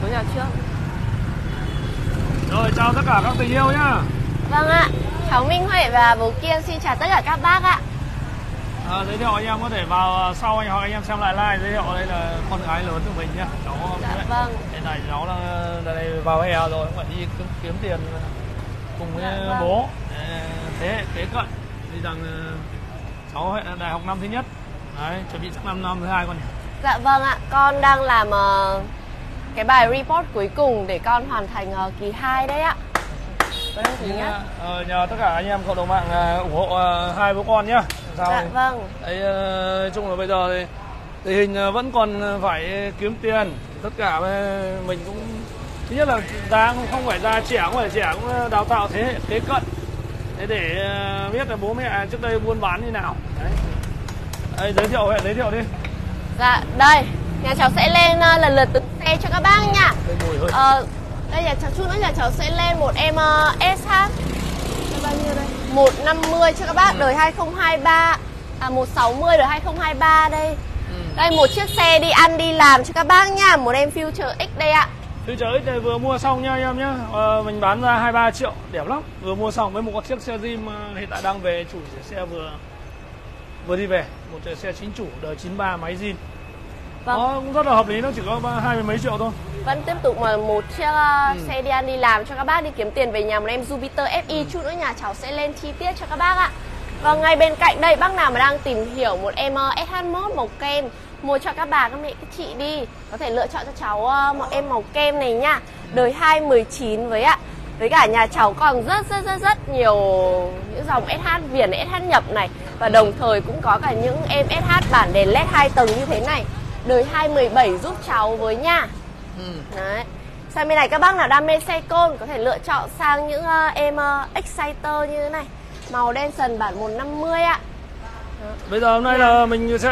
Tôi chào trước. Rồi chào tất cả các tình yêu nhá. Vâng ạ. Cháu Minh Huệ và bố Kiên xin chào tất cả các bác ạ. À, giới thiệu anh em có thể vào sau anh hỏi anh em xem lại like giới thiệu đây là con gái lớn của mình nhá. Cháu Dạ Huệ. vâng. Hiện tại cháu đang ờ, đây vào hè rồi phải đi kiếm, tiền cùng với Dạ vâng. bố. Thế kế cận thì rằng cháu là đại học năm thứ nhất. Đấy, chuẩn bị sang năm năm thứ hai con nhỉ. Dạ vâng ạ. Con đang làm ờ, cái bài report cuối cùng để con hoàn thành ờ, kỳ 2 đấy ạ. Đang thứ nhất. ờ, nhờ tất cả anh em cộng đồng mạng ờ, ủng hộ ờ, hai bố con nhá. Sao Dạ vâng. Đấy, ờ, nói chung là bây giờ thì tình hình vẫn còn phải kiếm tiền tất cả mình cũng thứ nhất là ra không, không phải ra trẻ không phải trẻ cũng đào tạo thế hệ kế cận thế để biết là bố mẹ trước đây buôn bán như nào đấy, đấy giới thiệu hệ giới thiệu đi Dạ đây. Nhà cháu sẽ lên ờ, lần lượt từng xe cho các bác nha. Ờ, đây nhà cháu chút nữa nhà cháu sẽ lên một em SH Đây bao nhiêu đây? 150 cho các bác đời 2023 À 160 đời 2023 đây. Ừ. Đây một chiếc xe đi ăn đi làm cho các bác nha. Một em Future X đây ạ. Future X này vừa mua xong nha anh em nhá. Ờ, mình bán ra 23 triệu đẹp lắm. Vừa mua xong với một con chiếc xe Dream hiện tại đang về chủ xe vừa vừa đi về. Một chiếc xe chính chủ đời 93 máy zin Vâng. Nó cũng rất là hợp lý, nó chỉ có hai mươi mấy triệu thôi. Vẫn tiếp tục mà một chiếc ờ, Ừ. xe đi ăn đi làm cho các bác đi kiếm tiền về nhà một em Jupiter FI chút nữa nhà cháu sẽ lên chi tiết cho các bác ạ. Và ngay bên cạnh đây bác nào mà đang tìm hiểu một em ờ, SH1 màu kem mua cho các bà các mẹ các chị đi. Có thể lựa chọn cho cháu ờ, một em màu kem này nha. Đời 219 với ạ. Với cả nhà cháu còn rất rất rất rất nhiều những dòng SH viền SH nhập này. Và đồng thời cũng có cả những em SH bản đèn led 2 tầng như thế này đời 217 giúp cháu với nha Đấy. Sang bên này các bác nào đam mê xe côn có thể lựa chọn sang những ờ, em ờ, Exciter như thế này. Màu đen sần bản 150 ạ. Bây giờ hôm nay là mình sẽ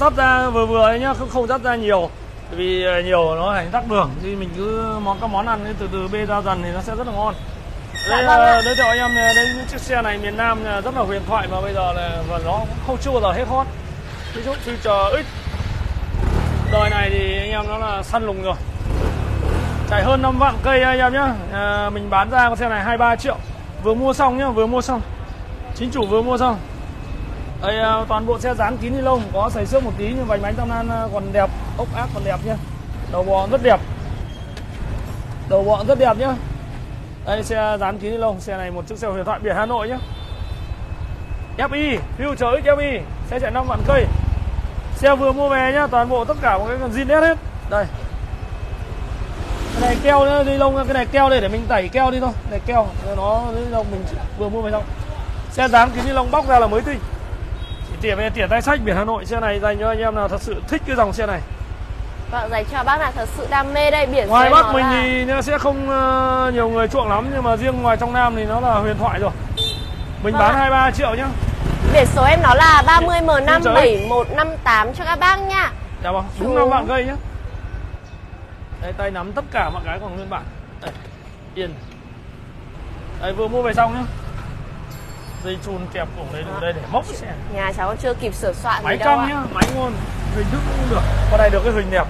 dắt ra vừa vừa ấy nhá, không không dắt ra nhiều Bởi vì ờ, nhiều nó thành tắc đường Thì mình cứ món các món ăn từ từ bê ra dần thì nó sẽ rất là ngon Dạ Đây, ạ. ờ, giới thiệu anh em này, đây những chiếc xe này miền Nam rất là huyền thoại mà bây giờ là và nó cũng không chưa bao giờ hết hot Ví dụ Future X Đời này thì anh em nó là săn lùng rồi. Chạy hơn 5 vạn cây anh em nhá. À, Mình bán ra con xe này 23 triệu. Vừa mua xong nhá, vừa mua xong. Chính chủ vừa mua xong. Đây à, toàn bộ xe dán kín ni lông có xảy xước một tí nhưng vành bánh tam nan à, còn đẹp ốc ác còn đẹp nhá. Đầu bò rất đẹp. Đầu bọ rất đẹp nhá. Đây xe dán kín ni lông xe này một chiếc xe huyền thoại biển hà nội nhá. Fi future xfi fi xe chạy 5 vạn cây xe vừa mua về nhá toàn bộ tất cả một cái còn zin hết. Đây. Cái này keo nữa ni lông cái này keo đây để mình tẩy keo đi thôi. Này keo nó lông mình vừa mua về xong xe dán kín ni lông bóc ra là mới tinh. Chỉ tỉa về tỉa tay sách biển Hà Nội xe này dành cho anh em nào thật sự thích cái dòng xe này. Vâng, dành cho bác nào thật sự đam mê đây biển ngoài Bắc mình là- thì nó sẽ không ờ, nhiều người chuộng lắm nhưng mà riêng ngoài trong Nam thì nó là huyền thoại rồi. Mình Vâng bán ạ. 23 triệu nhá Biển số em nó là 30M5 Ui trời 7158 cho các bác nha. Dạ vâng, đúng năm bạn cây nhá. Đây tay nắm tất cả mọi cái còn nguyên bản. Đây yên. Đây vừa mua về xong nhá. Dây chun kẹp cổ đầy đủ đây để móc xe. Nhà cháu chưa kịp sửa soạn máy gì đâu căng nhá máy ngon hình thức cũng được. Con này được cái hình đẹp.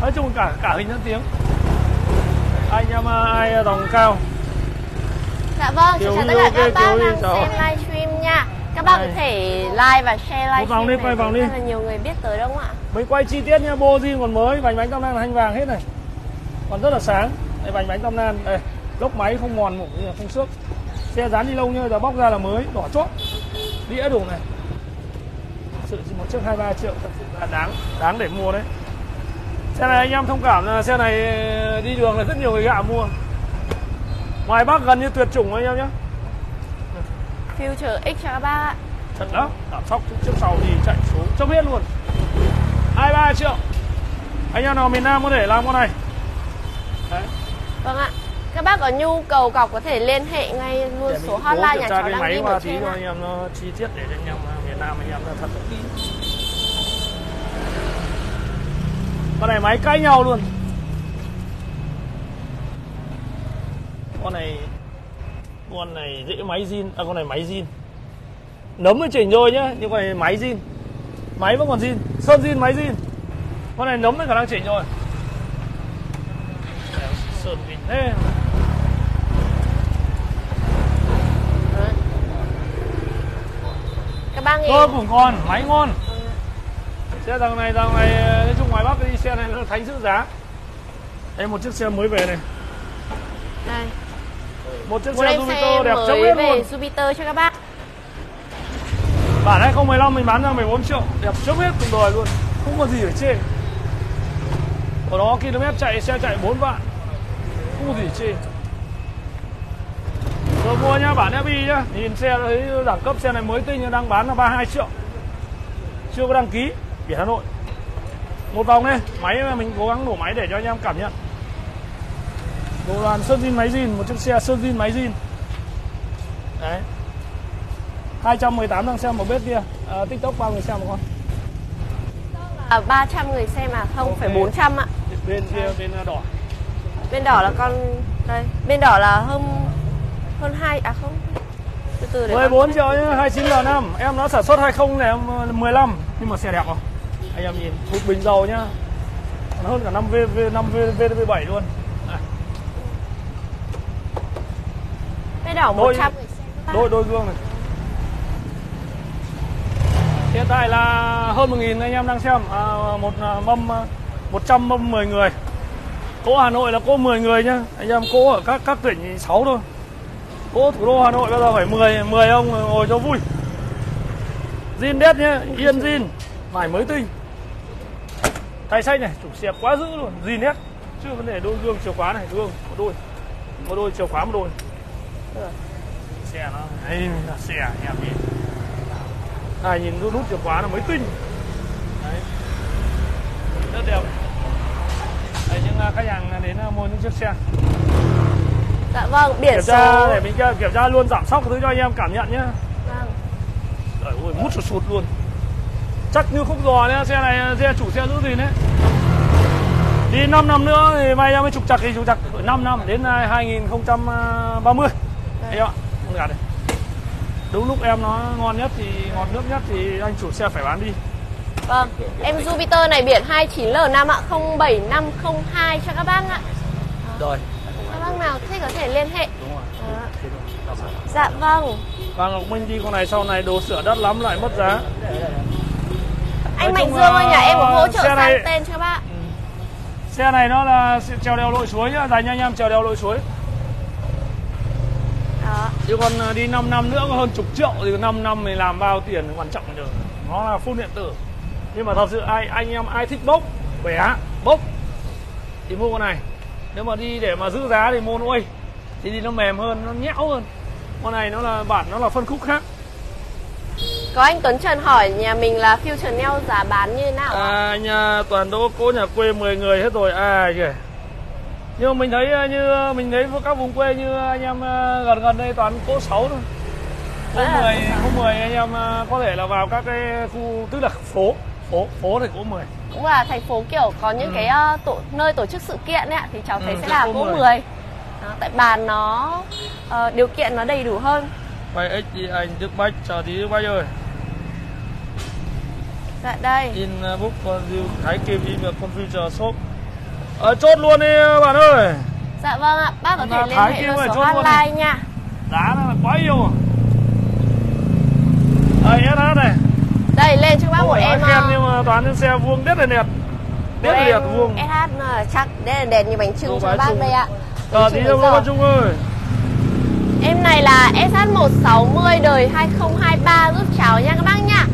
Nói chung cả cả hình lẫn tiếng. Anh em à, ai dòng cao Dạ vâng, chào tất cả các bác Huy, đang xem livestream nha. Các bác có thể like và share livestream vòng đi, quay vòng đi. rất là nhiều người biết tới đâu ạ. mình quay chi tiết nha bô zin còn mới vành bánh tam nan là thanh vàng hết này. Còn rất là sáng. Đây vành bánh tam nan. Đây lốc máy không mòn mủ không xước. Xe dán đi lông như giờ bóc ra là mới đỏ chót đĩa đủ này. Sự chỉ một chiếc 23 triệu thật sự là đáng đáng để mua đấy. Xe này anh em thông cảm là xe này đi đường là rất nhiều người gạ mua ngoài bắc gần như tuyệt chủng anh em nhé Future X cho các bác ạ. thật lắm cảm sóc trước sau thì chạy xuống chốc hết luôn. 23 triệu. Anh em nào miền Nam có thể làm con này? Đấy. Vâng ạ. Các bác có nhu cầu cọc có thể liên hệ ngay luôn Để số hotline nhà cháu đang máy qua tí cho anh em nó chi tiết để cho anh em à, miền Nam anh em nó thật là kỹ. Con này máy cãi nhau luôn con này con này dễ máy zin à con này máy zin. Nấm mới chỉnh rồi nhá nhưng con này máy zin. Máy vẫn còn zin sơn zin máy zin. Con này nấm với khả năng chỉnh rồi sườn vịt thế. Cơ cũng còn máy ngon. Xe thằng này thằng này nói chung ngoài bắc đi xe này nó thánh giữ giá. Đây một chiếc xe mới về này. Đây một chiếc một xe Jupiter đẹp hết về luôn. Jupiter cho các bác. Bản 2015 mình bán ra 14 triệu đẹp chấm hết cùng đời luôn. Không có gì để chê ở đó km chạy xe chạy 4 vạn. Không có gì chê Vừa mua nhá bản FI nhá. Nhìn xe thấy đẳng cấp xe này mới tinh đang bán là 32 triệu. Chưa có đăng ký Biển Hà Nội. Một vòng đây Máy mình cố gắng nổ máy để cho anh em cảm nhận Đồ đoàn sơn zin máy zin Một chiếc xe sơn zin máy zin. Đấy. 218 đang xem một bếp kia. À, TikTok bao người xem một con? À, 300 người xem mà không phải Ok. 400 ạ. Bên kia bên đỏ. Bên đỏ là con đây. Bên đỏ là hơn hơn hai à không. Từ từ để con 14 triệu nhá 29 L5 Em nó sản xuất 20 này em 15 Nhưng mà xe đẹp không? Anh em nhìn bình dầu nhá. Còn hơn cả 5 V, V 5 V, VDV7 luôn à, đỏ Đôi- 100 người xem các bác. Đôi đôi gương này. Hiện tại là hơn 1.000 anh em đang xem. À, Một à, mâm à, 100 mâm 10 người. Cỗ Hà Nội là cỗ 10 người nhá. Anh em cỗ ở các các tỉnh thì 6 thôi. Cỗ thủ đô Hà Nội bây giờ phải 10 10 ông ngồi cho vui. Zin đét nhá Yên zin. Vải mới tinh. Tay xanh này Chủ xe quá dữ luôn. Zin hết Chưa vấn đề đôi gương chìa khóa này Gương một đôi. Một đôi chìa khóa một đôi xe nó ấy là xe em nhìn này nhìn nút nút chìa khóa nó mới tinh đấy. Rất đẹp. Đấy những à, khách hàng đến à, mua những chiếc xe. Dạ vâng biển kiểm số. tra để mình kia- kiểm tra luôn giảm sóc thứ cho anh em cảm nhận nhé vâng. Trời ơi, mút sụt sụt luôn. Chắc như khúc giò nhá, xe này xe chủ xe giữ gì đấy Đi 5 năm nữa thì may ra mới trục chặt thì trục chặt 5 năm đến à, 2030 Đấy ạ, con gạt đây. Đúng lúc em nó ngon nhất thì ngọt nước nhất thì anh chủ xe phải bán đi. Vâng em Jupiter này biển 29L5 ạ 07502 cho các bác ạ. Rồi. Các bác nào thích có thể liên hệ. Đúng rồi. Đó. dạ vâng. Và Ngọc Minh đi con này sau này đồ sửa đắt lắm lại mất giá. Anh Mạnh Dương ơi là nhà em có hỗ trợ xe sang này- tên cho các bác Xe này nó là trèo đèo lội suối nhá, dành cho anh em trèo đèo lội suối Chứ còn à, đi 5 năm nữa có hơn chục triệu thì 5 năm mình làm bao tiền quan trọng được. Nó là phun điện tử. Nhưng mà thật sự ai anh em ai thích bốc, khỏe, bốc thì mua con này. Nếu mà đi để mà giữ giá thì mua nuôi thì đi nó mềm hơn, nó nhẽo hơn. Con này nó là bản nó là phân khúc khác. có anh Tuấn Trần hỏi nhà mình là Future Nail giá bán như thế nào ạ À, nhà toàn đỗ cố nhà quê 10 người hết rồi à kìa. Nhưng mà mình thấy à, như mình thấy các vùng quê như anh em à, gần gần đây toàn cỗ 6 thôi. À. 10, có 10 anh em à, có thể là vào các cái khu tức là phố, phố, phố thì có 10. cũng là thành phố kiểu có những cái ờ, tổ, nơi tổ chức sự kiện ấy thì cháu thấy Ừ, sẽ là có phố 10. 10 Đó, tại bàn nó ờ, điều kiện nó đầy đủ hơn Quay X đi anh Đức Bách, chờ tí Đức Bách ơi. dạ đây In uh, book you, Thái Kim in the computer shop. Ờ, chốt luôn đi bạn ơi. dạ vâng ạ bác có thể liên hệ vào số hotline nha Giá nó là quá à. Đây, SH này. đây lên cho bác Không một em khen ờ, nhưng mà toàn những xe vuông đét là đẹp. Đét là đẹp vuông. SH là chắc đây là đèn như bánh trưng cho bác trưng. đây ạ Ờ, tí có giò. Trung ơi. Em này là SH160 đời 2023 giúp cháu nha các bác nha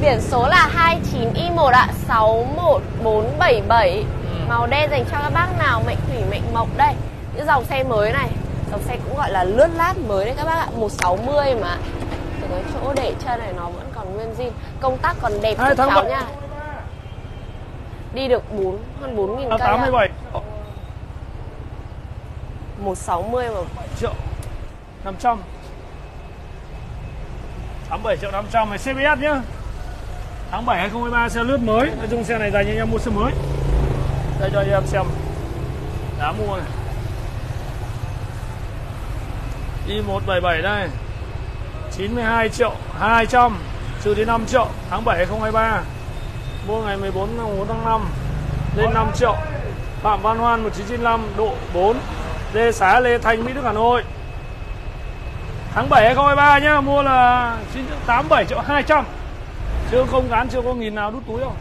Biển số là 29Y1 ạ 61477 Màu đen dành cho các bác nào mệnh thủy mệnh mộc đây. Những dòng xe mới này Dòng xe cũng gọi là lướt lát mới đấy các bác ạ 160 mà. Từ cái chỗ để chân này nó vẫn còn nguyên zin. Công tắc còn đẹp cho cháu bảy. nha. Đi được 4, hơn 4.000 À, cây ạ. 87 160 mà. Triệu. 500 87 triệu 500 này CBS nhá. Tháng 7 2023 xe lướt mới. Nói chung xe này dành cho anh em mua xe mới đây, cho anh em xem. Giá mua này. I177 đây. 92 triệu 200 Trừ đi 5 triệu, Tháng 7 2023 Mua ngày 14 tháng 4 tháng 5 lên 5 triệu. Phạm Văn Hoan 1995 độ 4 Lê Xá, Lê Thanh, Mỹ Đức, Hà Nội. Tháng 7 2023 nhá, mua là 87 triệu 200 chưa không gán, chưa có nghìn nào đút túi đâu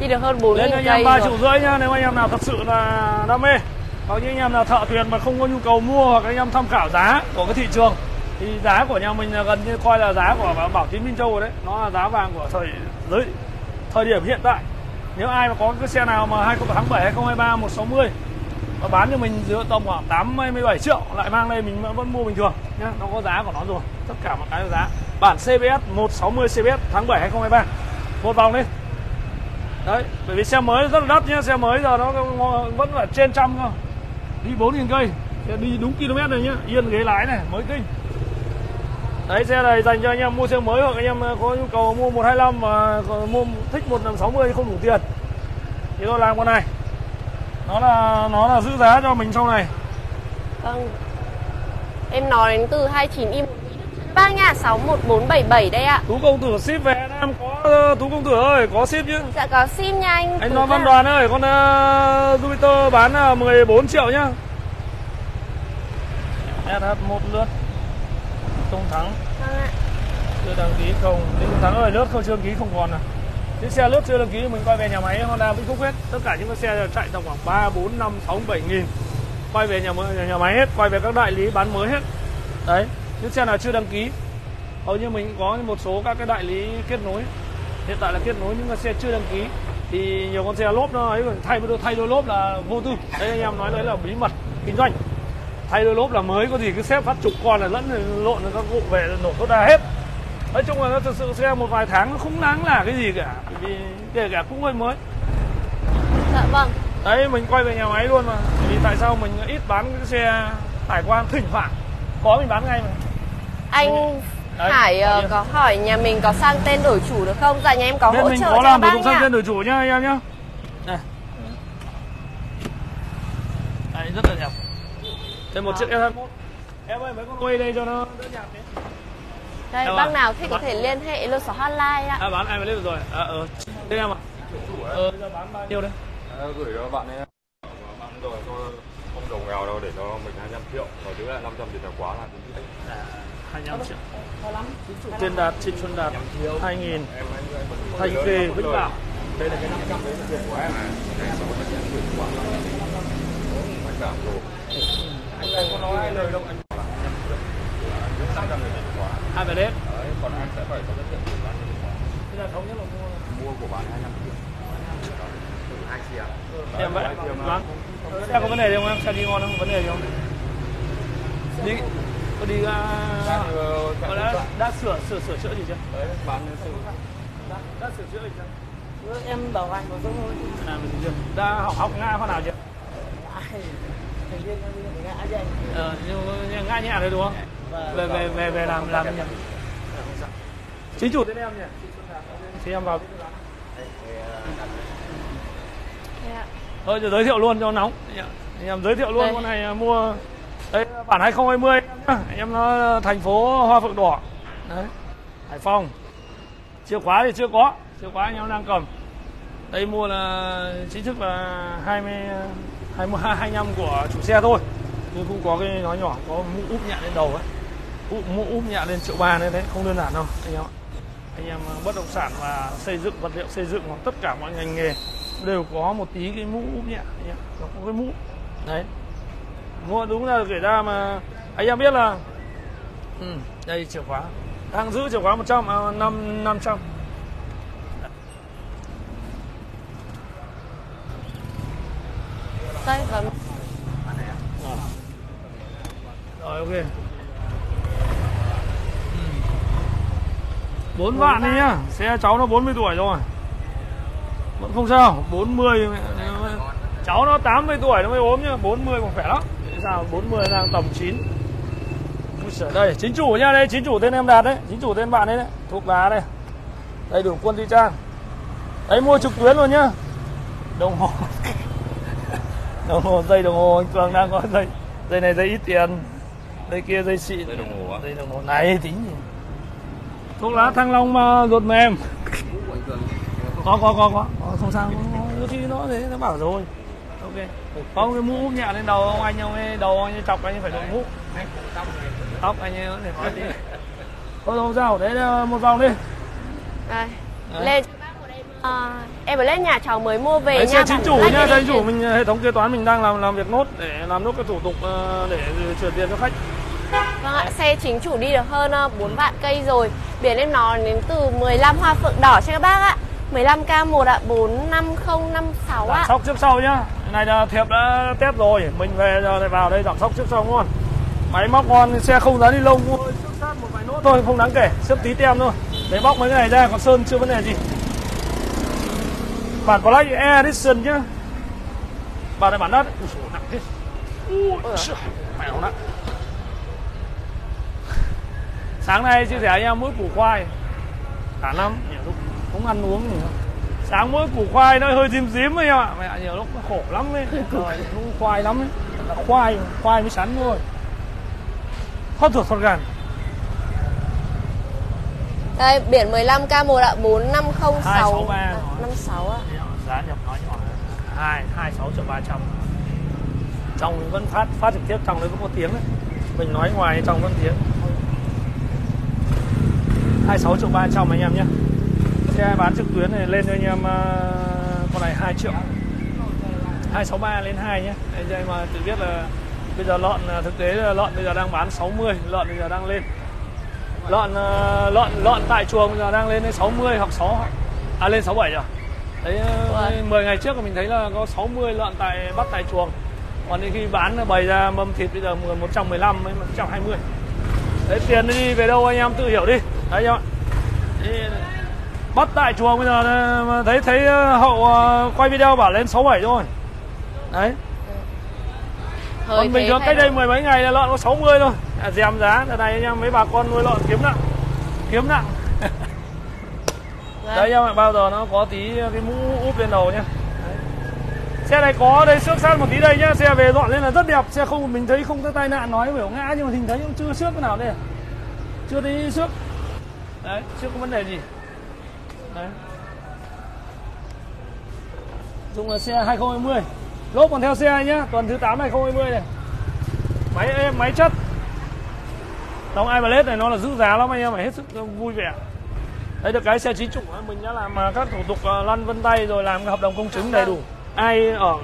đi được hơn 4 lên anh em ba triệu rưỡi nhá nếu anh em nào thật sự là đam mê. Hoặc những anh em nào thợ thuyền mà không có nhu cầu mua hoặc anh em tham khảo giá của cái thị trường thì giá của nhà mình là gần như coi là giá của bảo tín minh châu rồi đấy. Nó là giá vàng của thời giới thời điểm hiện tại. Nếu ai mà có cái xe nào mà 20 tháng 7 2023 160 và bán cho mình giữa tầm khoảng 87 triệu lại mang đây mình vẫn mua bình thường nhá nó có giá của nó rồi. Tất cả mọi cái giá. Bản CBS 160 CBS tháng 7 2023 một vòng đi đấy bởi vì xe mới rất là đắt nhá xe mới giờ nó vẫn là trên trăm cơ đi 4.000 cây đi đúng km này nhá yên ghế lái này mới kinh. Đấy xe này dành cho anh em mua xe mới hoặc anh em có nhu cầu mua 125 mà mua thích 160 không đủ tiền. Thì tôi làm con này. Nó là nó là giữ giá cho mình sau này. Vâng. Em nói đến từ 29 im Bác nha 61477 đây ạ. Tú công tử ship về em có Tú công tử ơi có ship chứ? Dạ có ship nha anh. Anh nói Văn Đoàn ơi con uh, Jupiter bán uh, 14 triệu nhá. SH1 lướt. Không thắng. Vâng ạ. Chưa đăng ký không. Linh Thắng ơi lướt không chưa đăng ký không còn à. Những xe lướt chưa đăng ký mình quay về nhà máy Honda Vĩnh Phúc hết. Tất cả những cái xe chạy tầm khoảng 3, 4, 5, 6, 7 nghìn. Quay về nhà, nhà, nhà máy hết quay về các đại lý bán mới hết. Đấy những xe nào chưa đăng ký hầu như mình có một số các cái đại lý kết nối. Hiện tại là kết nối những cái xe chưa đăng ký. Thì nhiều con xe lốp nó ấy thay đôi thay đôi lốp là vô tư. Đấy anh em nói đấy là bí mật kinh doanh. Thay đôi lốp là mới có gì cứ xếp phát chục con là lẫn lộn các cụ về nổ tốt đa hết. Nói chung là nó thực sự xe một vài tháng nó không đáng là cái gì cả vì kể cả cũng hơi mới. Dạ vâng. Đấy mình quay về nhà máy luôn mà. Vì tại sao mình ít bán cái xe hải quan thỉnh thoảng. Có mình bán ngay mà. Anh Đấy, Hải uh, có hỏi nhà mình có sang tên đổi chủ được không? Dạ nhà em có Bên hỗ mình trợ có cho làm bác thủ tục sang tên đổi chủ nhá anh em nhá. Này. Đấy rất là đẹp. Thêm một à. chiếc S21. Em ơi mấy con quay đây cho nó đỡ nhạt đấy. Đây em bác à? nào thích có thể liên hệ lô số hotline ạ. À bán ai mà lên rồi. À ờ. Đây em ạ. Ờ bây giờ bán bao nhiêu đây? À, gửi cho bạn ấy bạn rồi tôi không đồng nghèo đâu để cho mình 25 triệu và giữ lại 500 tiền tài quá là à, 25 triệu. Tiền đạt, chị Xuân đạt 2.000 Thanh Khê, Vĩnh Bảo Đây là cái 500 đấy là tiền của em em Anh này có nói hai lời đâu anh hai về đếp. Còn anh sẽ phải có cái tiền của bạn Thế là thống nhất là mua. Mua của bạn 25 triệu. Hai xe em vậy? Vâng. Xe có vấn đề gì không em? Xe đi ngon không? Vấn đề gì không? Đi có đi uh, có đã, đã sửa sửa sửa chữa gì chưa? Đấy bán sửa đã, đã sửa chữa gì chưa? Em bảo hành một số thôi. Làm gì chưa? Đã học học nga khoa nào chưa? Thành viên chứ anh ờ nhưng ngã nhẹ đấy đúng không? Vâng. về về về về làm làm nhỉ chính chủ tên em nhỉ? Thì em vào. Thôi giới thiệu luôn cho nóng. Anh em giới thiệu luôn con này à, mua đây, bản 2020 nhá. anh em nó thành phố hoa phượng đỏ. Đấy, hải phòng. Chìa khóa thì chưa có. Chìa khóa anh em đang cầm. Đây, mua là chính thức là 20 20 25 của chủ xe thôi. Nhưng cũng có cái nói nhỏ, có mũ úp nhẹ lên đầu ấy. Úp mũ úp nhẹ lên triệu ba nên đấy, không đơn giản đâu, anh em anh em ờ, bất động sản và xây dựng, vật liệu xây dựng, hoặc tất cả mọi ngành nghề đều có một tí cái mũ úp nhẹ, anh em. nó có cái mũ. Đấy mua đúng là kể ra mà. Anh em biết là ừ, đây chìa khóa. Đang giữ chìa khóa 100 à, 5 500 Đây vâng rồi ok. Bốn vạn đi nhá. Xe cháu nó 40 tuổi rồi. Vẫn không sao. 40 cháu nó 80 tuổi nó mới ốm nhá. 40 còn khỏe lắm sao? 40 đang tầm 9 Ui giời, đây chính chủ nha đây chính chủ tên em đạt đấy chính chủ tên bạn đấy đấy thuộc lá đây. Đây đủ quân đi trang. Đấy mua trực tuyến luôn nhá. Đồng hồ. Đồng hồ dây đồng hồ anh cường đang có dây dây này dây ít tiền dây kia dây xịn. Dây đồng hồ á? dây đồng hồ này tính gì? Thuốc lá thăng long mà ruột mềm. Có có có có. Có không sao. Đôi khi nó thế nó bảo rồi ok có một cái mũ nhẹ lên đầu ông anh ông ấy đầu anh ấy chọc anh ấy phải đội mũ. Tóc anh ấy để phát đi. Thôi không sao đấy một vòng đi. Đây. Lên. À, em lên nhà cháu mới mua về đấy nha chính chủ nhá xe chính chủ mình hệ thống kế toán mình đang làm làm việc nốt để làm nốt cái thủ tục ờ, để chuyển tiền cho khách. Vâng ạ, xe chính chủ đi được hơn ờ, 4 vạn cây rồi. Biển em nó đến từ 15 hoa phượng đỏ cho các bác ạ 15K1 ạ, 45056 giảm ạ. sóc trước sau nhá. Này là thiệp đã test rồi. Mình về giờ lại vào đây giảm sóc trước sau ngon máy móc ngon xe không dán ni lông. Mua trước sát một vài nốt thôi không đáng kể. Xếp tí tem thôi. Để bóc mấy cái này ra còn sơn chưa vấn đề gì. Bản Black Edition nhá. Bản này bản đất Ui dồi, nặng thế. Ui, mẹ nó nặng. Sáng nay chia sẻ anh em mỗi củ khoai. Cả năm nhiều lúc không ăn uống gì đâu sáng mỗi củ khoai nó hơi dím dím ấy em ạ. Mẹ nhiều lúc khổ lắm ấy. Rồi cũng khoai lắm ấy. Là khoai khoai mới sắn thôi. Thoát ruột thoát gan Đây, biển 15K1 ạ, 4506 263 à, rồi. 56 ạ. Giá nhập nói nhỏ hai hai sáu triệu ba trăm. Trong vẫn phát phát trực tiếp trong đấy có một tiếng đấy mình nói ngoài trong vẫn tiếng. Hai sáu triệu ba trăm anh em nhé xe bán trực tuyến này lên cho anh em ờ, con này 2 triệu. 263 lên 2 nhé. Cho em mà tự biết là bây giờ lợn là thực tế là lợn bây giờ đang bán 60 lợn bây giờ đang lên. Lợn ờ, lợn lợn tại chuồng bây giờ đang lên đến 60 hoặc 6 à lên 67 rồi đấy ờ, Vâng. 10 ngày trước mình thấy là có 60 lợn tại bắt tại chuồng còn đến khi bán bày ra mâm thịt bây giờ 115 với 120 đấy tiền đi về đâu anh em tự hiểu đi. Đấy em ạ bắt tại chuồng bây giờ mà thấy thấy ờ, hậu ờ, quay video bảo lên 67 rồi đấy. Hơi còn bình thường cách đây mười mấy ngày là lợn có 60 thôi. À, dèm giá đợt này anh em mấy bà con nuôi lợn kiếm nặng kiếm nặng. Vâng. đấy em ạ bao giờ nó có tí cái mũ úp lên đầu nhá. Đấy. xe này có đây xước sát một tí đây nhá. Xe về dọn lên là rất đẹp. Xe không mình thấy không có tai nạn nói biểu ngã nhưng mà mình thấy cũng chưa xước cái nào đây chưa thấy xước. Đấy chưa có vấn đề gì đấy. Dùng là xe 2020 lốp còn theo xe nhá tuần thứ 8 2020 này. Máy êm máy chất. Dòng iPlace này nó là giữ giá lắm anh em phải hết sức vui vẻ. Đấy được cái xe chính chủ ấy, mình đã làm à, các thủ tục à, lăn vân tay rồi làm hợp đồng công chứng đầy đủ. Ai ở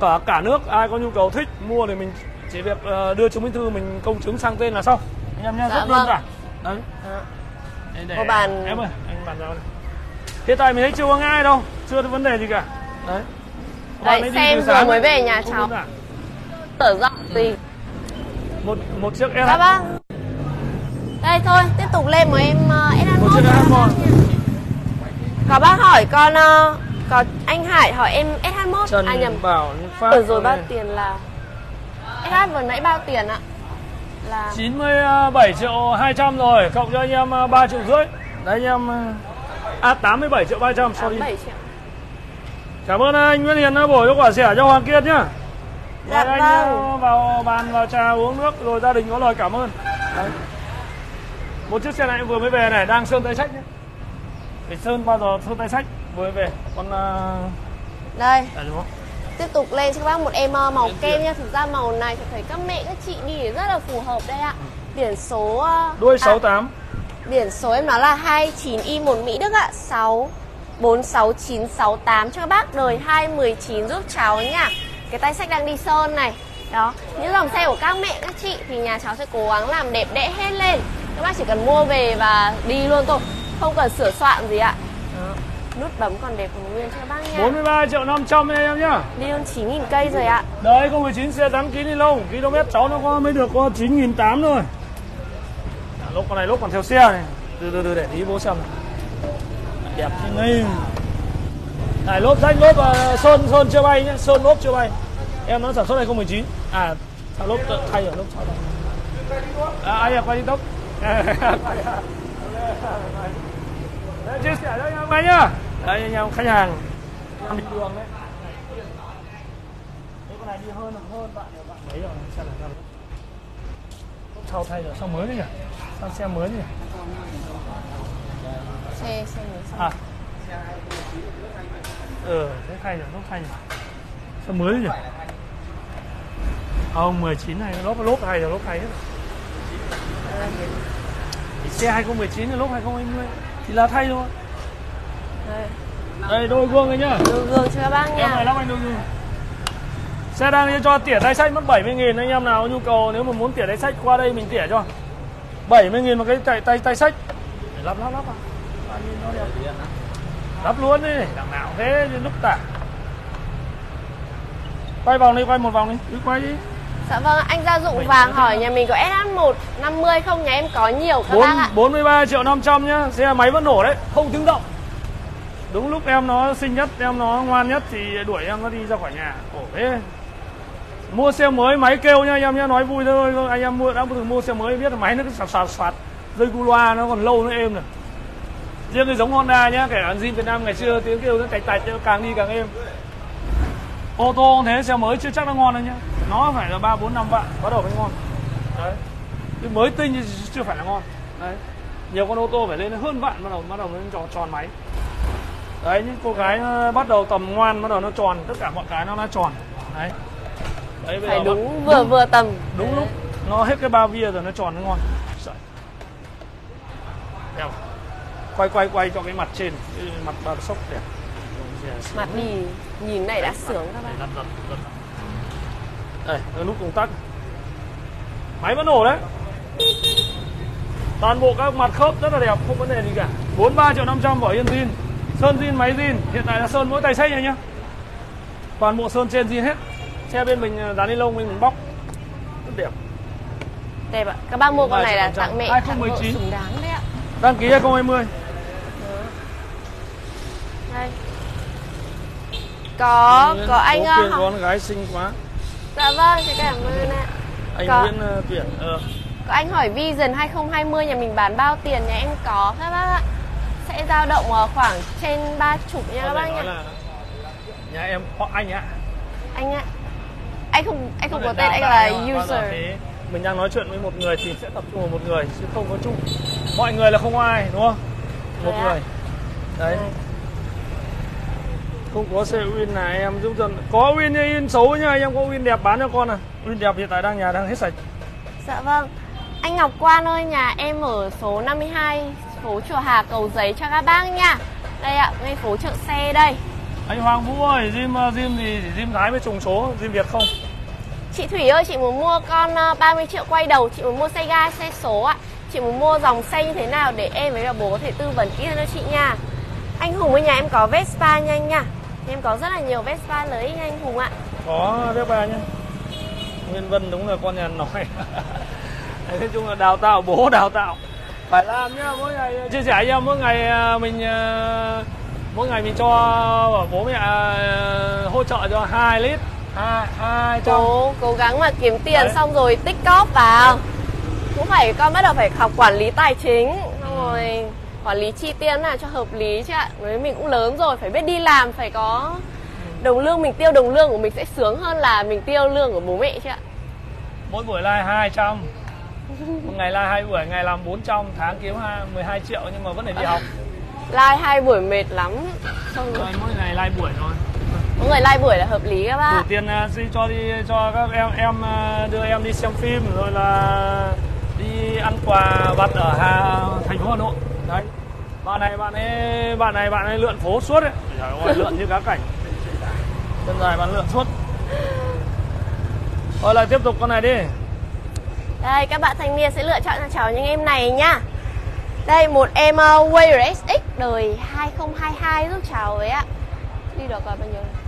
cả cả nước ai có nhu cầu thích mua thì mình chỉ việc à, đưa chứng minh thư mình công chứng sang tên là xong. Anh em nhá Dạ rất đơn vâng. giản đấy. Dạ. Đây để Có bàn- em ơi anh bàn giao đây hiện tại mình thấy chưa có ai đâu chưa có vấn đề gì cả. Đấy. Đấy, xem vừa mới về nhà cháu. Tở rộng gì một một chiếc SH Dạ vâng. Đây thôi, tiếp tục lên một em uh, một chiếc Mon Có bác hỏi con ờ, Có anh Hải hỏi em SH1 Trần À nhầm. Bảo Phát Vừa rồi bao tiền là SH vừa nãy bao tiền ạ? Là 97 triệu 200 rồi cộng cho anh em 3 triệu rưỡi. Đấy anh em à 87 triệu 300 sorry. 87 triệu. Cảm ơn anh Nguyễn Hiền đã bổ cho quả sẻ cho Hoàng Kiệt nhá. Dạ anh vâng. ờ, vào bàn vào trà uống nước rồi gia đình có lời cảm ơn. Đấy. một chiếc xe này vừa mới về này đang sơn tay sách nhé phải sơn bao giờ sơn tay sách vừa mới về. Còn uh, Đây. À, đúng không? tiếp tục lên cho các bác một em ờ, màu kem nha Thực ra màu này thì thấy các mẹ các chị đi thì rất là phù hợp đây ạ. Biển số đuôi à, 68 Biển số em nó là 29Y1 Mỹ Đức ạ. 6 46968 cho các bác. Đời 219 giúp cháu nha Cái tay sách đang đi sơn này. Đó. Những dòng xe của các mẹ các chị Thì nhà cháu sẽ cố gắng làm đẹp đẽ hết lên. Các bác chỉ cần mua về và đi luôn thôi. Không cần sửa soạn gì ạ. Đó. Nút bấm còn đẹp còn nguyên cho các bác nha 43 triệu 500 anh em nhá. Đi hơn 9.000 cây rồi ạ. Đấy 019 xe 8 kg ni lông. Km cháu nó có mới được có 9.800 thôi. à, Lốp con này lốp còn theo xe này. Từ từ từ để tí bố xem này. Đẹp như ngây Này lốp danh lốp uh, sơn sơn chưa bay nhá. Sơn lốp chưa bay. Em nó sản xuất 2019 À sao lốp tự- thay ở lốp sau đây À ai à quay tiktok. Đấy, chia sẻ cho anh em nhá. Đây anh em khách hàng. Ăn bình thường đấy. Cái con này đi hơn hơn bạn bạn mấy rồi. Xem là sao sau thay rồi xong mới đấy nhỉ? Sao xe mới nhỉ? Xe, xe mới à. Ờ thế thay rồi lốp thay rồi sao mới nhỉ? Không 19 này lốp lốp thay rồi lốp thay hết xe 2019 là lốp 2020 thì là thay thôi. Đây. Đây đôi gương này nhá. Đồ gương cho các bác em này lắp anh đôi gương. Xe đang cho tỉa tay sách mất 70 nghìn anh em nào có nhu cầu nếu mà muốn tỉa tay sách qua đây mình tỉa cho 70 nghìn một cái tay tay tay sách. Lắp lắp lắp à Bao nhiêu nó đẹp. Lắp luôn đi. Đằng nào thế lúc tả. Quay vòng đi quay một vòng đi. Cứ quay đi. Dạ vâng anh Gia Dụng Vàng hỏi nhà mình có SH1 50 không? Nhà em có nhiều các Bốn- bác ạ 43 triệu 500 nhá. Xe máy vẫn nổ đấy. Không tiếng động. Đúng lúc em nó xinh nhất em nó ngoan nhất thì đuổi em nó đi ra khỏi nhà. Khổ thế mua xe mới, máy kêu nha, anh em nhá, nói vui thôi anh em mua, đã từng mua xe mới, biết là máy nó cứ sạt sạt sạt. Dây cu loa nó còn lâu nó êm này. Riêng cái giống Honda nhá kể cả zin Việt Nam ngày xưa tiếng kêu nó tạch tạch, càng đi càng êm. Ô tô thế, xe mới chưa chắc nó ngon đâu nhá. Nó phải là ba, bốn, năm vạn, bắt đầu mới ngon. Đấy. Cái mới tinh thì chưa phải là ngon. Đấy. Nhiều con ô tô phải lên hơn vạn, bắt đầu bắt đầu nó tròn tròn máy. Đấy, những cô gái ờ, bắt đầu tầm ngoan, bắt đầu nó tròn, tất cả mọi cái nó nó tròn. Đấy đấy bây Phải giờ đúng vừa vừa tầm. đúng lúc nó hết cái ba via rồi nó tròn nó ngon. Đẹp. quay quay quay cho cái mặt trên cái mặt ba sốc đẹp. Mặt đi nhìn này đã sướng các đây, lật, lật, lật. đây cái nút công tắc. Máy vẫn nổ đấy. Toàn bộ các mặt khớp rất là đẹp không vấn đề gì cả. 43 triệu 500 vỏ yên zin. Sơn zin máy zin. Hiện tại là sơn mỗi tay sách này nhá. Toàn bộ sơn trên zin hết xe bên mình dán ni lông bên mình bóc. Rất đẹp. Đẹp ạ, các bác mua con này là 13 tặng mẹ 2019. tặng đáng đấy ạ. Đăng ký 2020 Đây. Có, có anh Bố ờ, hỏi- con gái xinh quá. Dạ vâng, chị cảm ơn ạ. Anh Có. Nguyễn ờ, tuyển ờ. Có anh hỏi Vision 2020 nhà mình bán bao tiền nhà em có các bác ạ? Sẽ dao động ờ, khoảng trên ba chục nha các bác là nhà em họ anh ạ. Anh ạ Anh không anh không có tên, anh là giờ user. Mình đang nói chuyện với một người thì sẽ tập trung vào một người chứ không có chung. Mọi người là không ai đúng không? Một Đấy người. Đấy. Không có xe win là em giúp dần có win nhưng in xấu nha em có win đẹp bán cho con à? Win đẹp hiện tại đang nhà đang hết sạch. Dạ vâng. Anh Ngọc Quan ơi, nhà em ở số 52 Phố Chùa Hà Cầu Giấy cho các bác nha. Đây ạ, ngay phố chợ xe đây anh Hoàng Vũ ơi Jim Jim thì chỉ Jim Thái với trùng số Jim Việt không? Chị Thủy ơi, chị muốn mua con ờ, 30 triệu quay đầu Chị muốn mua xe ga, xe số ạ. Chị muốn mua dòng xe như thế nào để em với cả bố có thể tư vấn kỹ hơn cho chị nha. Anh Hùng ơi, nhà em có Vespa nha anh nha. Em có rất là nhiều Vespa lấy nha anh Hùng ạ. Có ba nhá Nguyên Vân đúng là con nhà nói. Nói chung là đào tạo bố đào tạo. Phải làm nhá mỗi ngày chia sẻ nhau mỗi ngày à, mình mỗi ngày mình cho bố mẹ à, hỗ trợ cho 2 lít. Hai hai Cố, cố gắng mà kiếm tiền Đấy. xong rồi tích cóp vào. Cũng phải con bắt đầu phải học quản lý tài chính. Xong rồi quản lý chi tiêu nào cho hợp lý chứ ạ. Với mình cũng lớn rồi, phải biết đi làm, phải có đồng lương Mình tiêu đồng lương của mình sẽ sướng hơn là mình tiêu lương của bố mẹ chứ ạ. Mỗi buổi like 200 một ngày like hai buổi ngày làm 400 tháng kiếm hai- 12 triệu nhưng mà vẫn phải đi học Like hai buổi mệt lắm. Xong rồi. Mỗi ngày like buổi thôi. Mỗi người like buổi là hợp lý các đủ bác tiền à, đi cho đi cho các em em à, đưa em đi xem phim rồi là đi ăn quà vặt ở Hà, thành phố Hà Nội. Đấy. Bạn này bạn ấy bạn này bạn ấy lượn phố suốt đấy. Trời ơi, lượn như cá cảnh. Chân dài bạn lượn suốt. Rồi lại tiếp tục con này đi. Đây các bạn thanh niên sẽ lựa chọn cho cháu những em này nhá Đây một em uh, Wayer SX đời 2022 giúp cháu ấy ạ. Đi được rồi bao nhiêu này?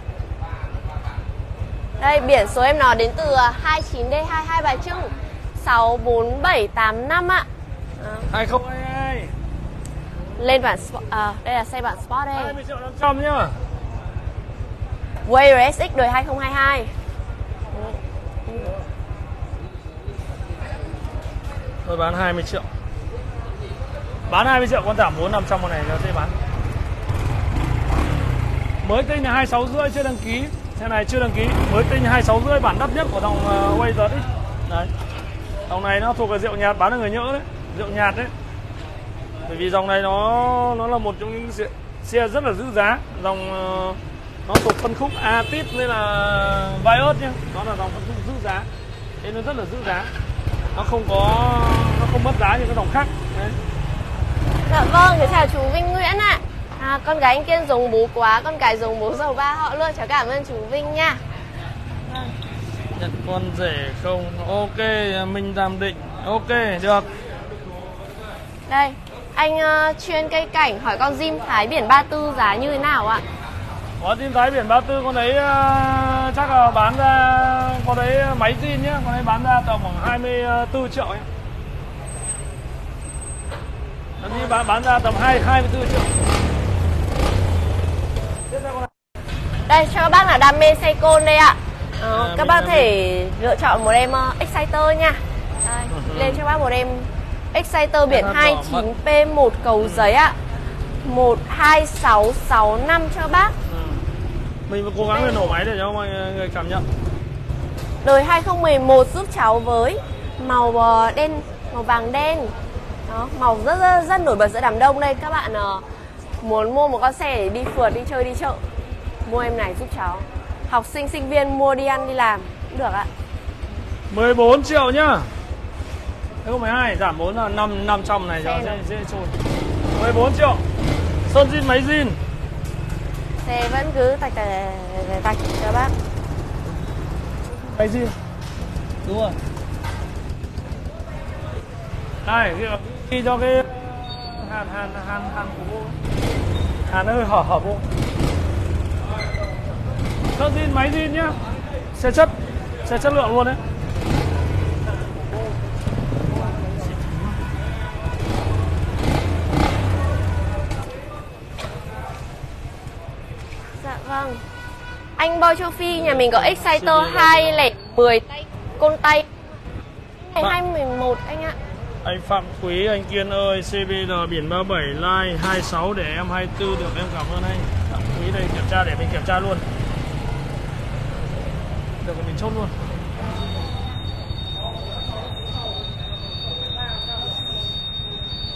Đây biển số em nó đến từ uh, 29D22 Bà Trưng? 64785 ạ. Đó. 2022 Lên bản sport, à, đây là xe bản Sport đây. 20 triệu 500 nhá. Wayer SX đời 2022 Tôi bán 20 triệu Bán 20 triệu con giảm 4 500 con này cho dễ bán. Mới tinh là 26 rưỡi chưa đăng ký. Xe này chưa đăng ký. Mới tinh 26 rưỡi bản đắt nhất của dòng ờ, uh, Wazer đấy Đấy. Dòng này nó thuộc về rượu nhạt bán được người nhỡ đấy. Rượu nhạt đấy. Bởi vì dòng này nó nó là một trong những xe, xe rất là giữ giá. Dòng uh, nó thuộc phân khúc Atit nên là Vios nhá. Nó là dòng phân khúc giữ giá. Nên nó rất là giữ giá. Nó không có nó không mất giá như các dòng khác. Đấy. Dạ vâng, thế chào chú Vinh Nguyễn ạ. À, Con gái anh Kiên dùng bố quá, con gái dùng bố dầu ba họ luôn. Cháu cảm ơn chú Vinh nha. Nhận con rể không? Ok mình đảm định. Ok được. Đây, anh ờ, chuyên cây cảnh hỏi con Jim Thái biển 34 giá như thế nào ạ? có tin thái biển 34 con đấy ờ, chắc là bán ra con đấy máy zin nhá. Con đấy bán ra tầm khoảng 24 triệu nhá Đi bán bán ra tầm 2 24 triệu Tiếp theo con này. Đây, cho các bác là đam mê xe côn đây ạ. Ờ, À, Các bác thể lựa chọn một em ờ, Exciter nha. Đây, lên cho bác một em Exciter biển Em đỏ mất. 29P1 cầu giấy ạ. 12665 cho bác. Ừ. mình cố gắng để nổ máy để cho mọi người cảm nhận. Đời 2011 giúp cháu với màu ờ, đen, màu vàng đen Đó, màu rất, rất, rất nổi bật giữa đám đông đây. Các bạn ờ, muốn mua một con xe để đi phượt, đi chơi, đi chợ Mua em này giúp cháu. Học sinh, sinh viên mua đi ăn, đi làm cũng được ạ. 14 triệu nhá. Không 12 giảm 4 là 5 500 này cho Xe dễ trôi. 14 triệu. Sơn zin máy zin Xe vẫn cứ tạch tạch tạch, tạch cho bác. Máy zin Đúng rồi. Đây kia Đi cho cái Hàn hàn hàn hàn của vô Hàn nó hơi hở hở vô Sơn zin máy zin nhá. Xe chất Xe chất lượng luôn đấy. Dạ vâng. Anh Boy Châu Phi nhà mình có Exciter 210 tay Côn tay. Ngày Vâng. 2011 anh ạ anh Phạm Quý, anh Kiên ơi, CBR biển 37 like 26 để em 24 được em cảm ơn anh. Phạm Quý đây kiểm tra để mình kiểm tra luôn. Được mình chốt luôn.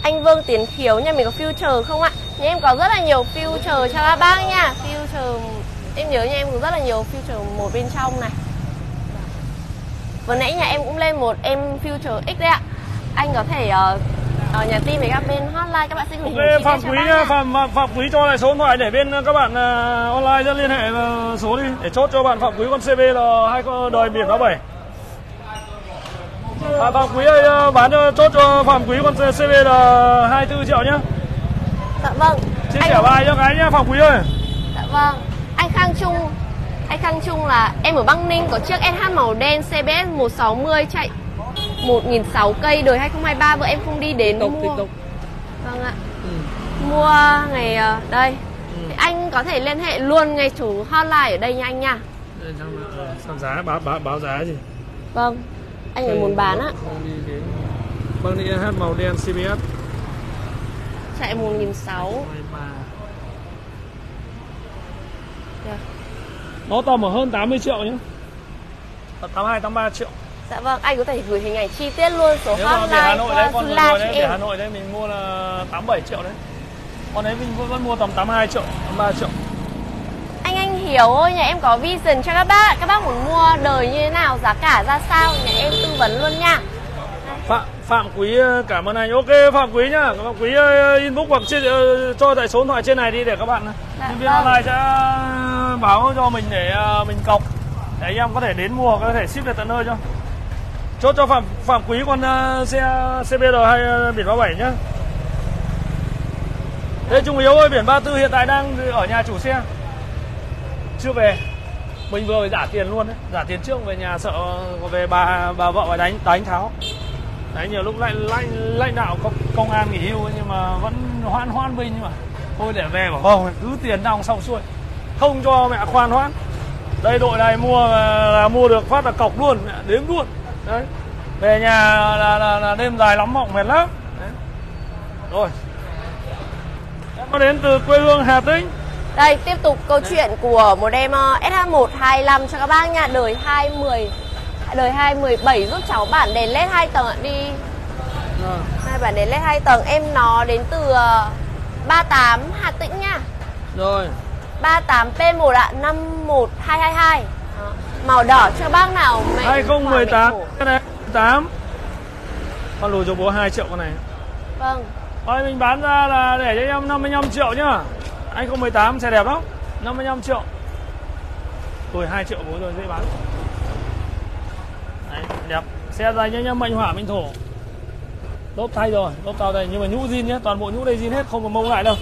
Anh Vương Tiến Khiếu nhà mình có future không ạ? Nhà em có rất là nhiều future cho các bác nha Future Em nhớ nhà em có rất là nhiều future một bên trong này Vừa nãy nhà em cũng lên một em future X đấy ạ anh có thể uh, uh, nhắn tin với các bên hotline các bạn sẽ gửi hình Ok, chi Phạm Quý nha. Phạm, Phạm, Phạm Quý cho lại số điện thoại để bên các bạn à, online rất liên hệ à, số đi để chốt cho bạn Phạm Quý con CB là hai con đời biển 37. À, Phạm Quý ơi, bán cho chốt cho Phạm Quý con CB là 24 triệu nhá. Dạ vâng Chia sẻ bài cho cái nhá Phạm Quý ơi. Dạ vâng Anh Khang Trung Anh Khang Trung là em ở Băng Ninh có chiếc SH màu đen CBS 160 chạy 1.600 cây đời 2023 vợ em không đi đến mua Vâng ạ Mua ngày ờ, đây Thì Anh có thể liên hệ luôn ngay chủ hotline ở đây nha anh nha xong, ờ, giá báo, báo báo giá gì? Vâng Anh ấy muốn bán á Không đi đến. Vâng đi hát màu đen CBS Chạy 1.600 23. Được. Nó tầm ở hơn 80 triệu nhé. 82 83 triệu. Dạ vâng anh có thể gửi hình ảnh chi tiết luôn số Nếu hotline Hà Nội đấy con vừa rồi đấy, Hà Nội đấy mình mua là 87 triệu đấy. Con đấy mình vẫn, mua tầm 82 triệu, 83 triệu. Anh anh Hiếu ơi, nhà em có vision cho các bác Các bác muốn mua đời như thế nào, giá cả ra sao Nhà em tư vấn luôn nha Phạm Phạm Quý ờ, cảm ơn anh. Ok Phạm Quý nhá. Phạm Quý ờ, inbox hoặc trên, ờ, cho tại số điện thoại trên này đi để các bạn Dạ, nhân viên vâng. online sẽ báo cho mình để mình cọc để anh em có thể đến mua có thể ship về tận nơi cho. Chốt cho Phạm Phạm Quý con uh, xe CBR hay uh, biển 37 nhá. Thế Trung Hiếu ơi, biển 34 hiện tại đang ở nhà chủ xe. Chưa về. Mình vừa phải giả tiền luôn đấy, giả tiền trước về nhà sợ về bà bà vợ phải đánh đánh tháo. Đấy nhiều lúc lại lãnh lãnh đạo công, công an nghỉ hưu nhưng mà vẫn hoan hoan binh nhưng mà thôi để về bảo không cứ tiền đong xong xuôi không cho mẹ khoan hoãn đây đội này mua là, là mua được phát là cọc luôn mẹ đếm luôn đấy. Về nhà là, là, là đêm dài lắm mộng mệt lắm. Đấy. rồi. Em có đến từ quê hương Hà Tĩnh. Đây, tiếp tục câu chuyện của một em ờ, SH125 cho các bác nha. Đời 210 Đời 217 giúp cháu bản đèn led 2 tầng ạ. Đi. Hai bản đèn led 2 tầng. Em nó đến từ ờ, 38 Hà Tĩnh nha. Rồi. 38P1 ạ 51222 Đó. Màu đỏ cho bác nào mẹ 2018 khỏi mẹ Cái này 8 Con lùi cho bố 2 triệu con này. Vâng. Thôi mình bán ra là để cho em 55 triệu nhá. 2018 xe đẹp lắm. 55 triệu. Tôi 2 triệu bố rồi dễ bán. Đấy, đẹp. Xe dành cho anh em mệnh hỏa mệnh thổ. Lốp thay rồi, lốp tàu đây. Nhưng mà nhũ zin nhé, toàn bộ nhũ đây zin hết Không có mông lại đâu.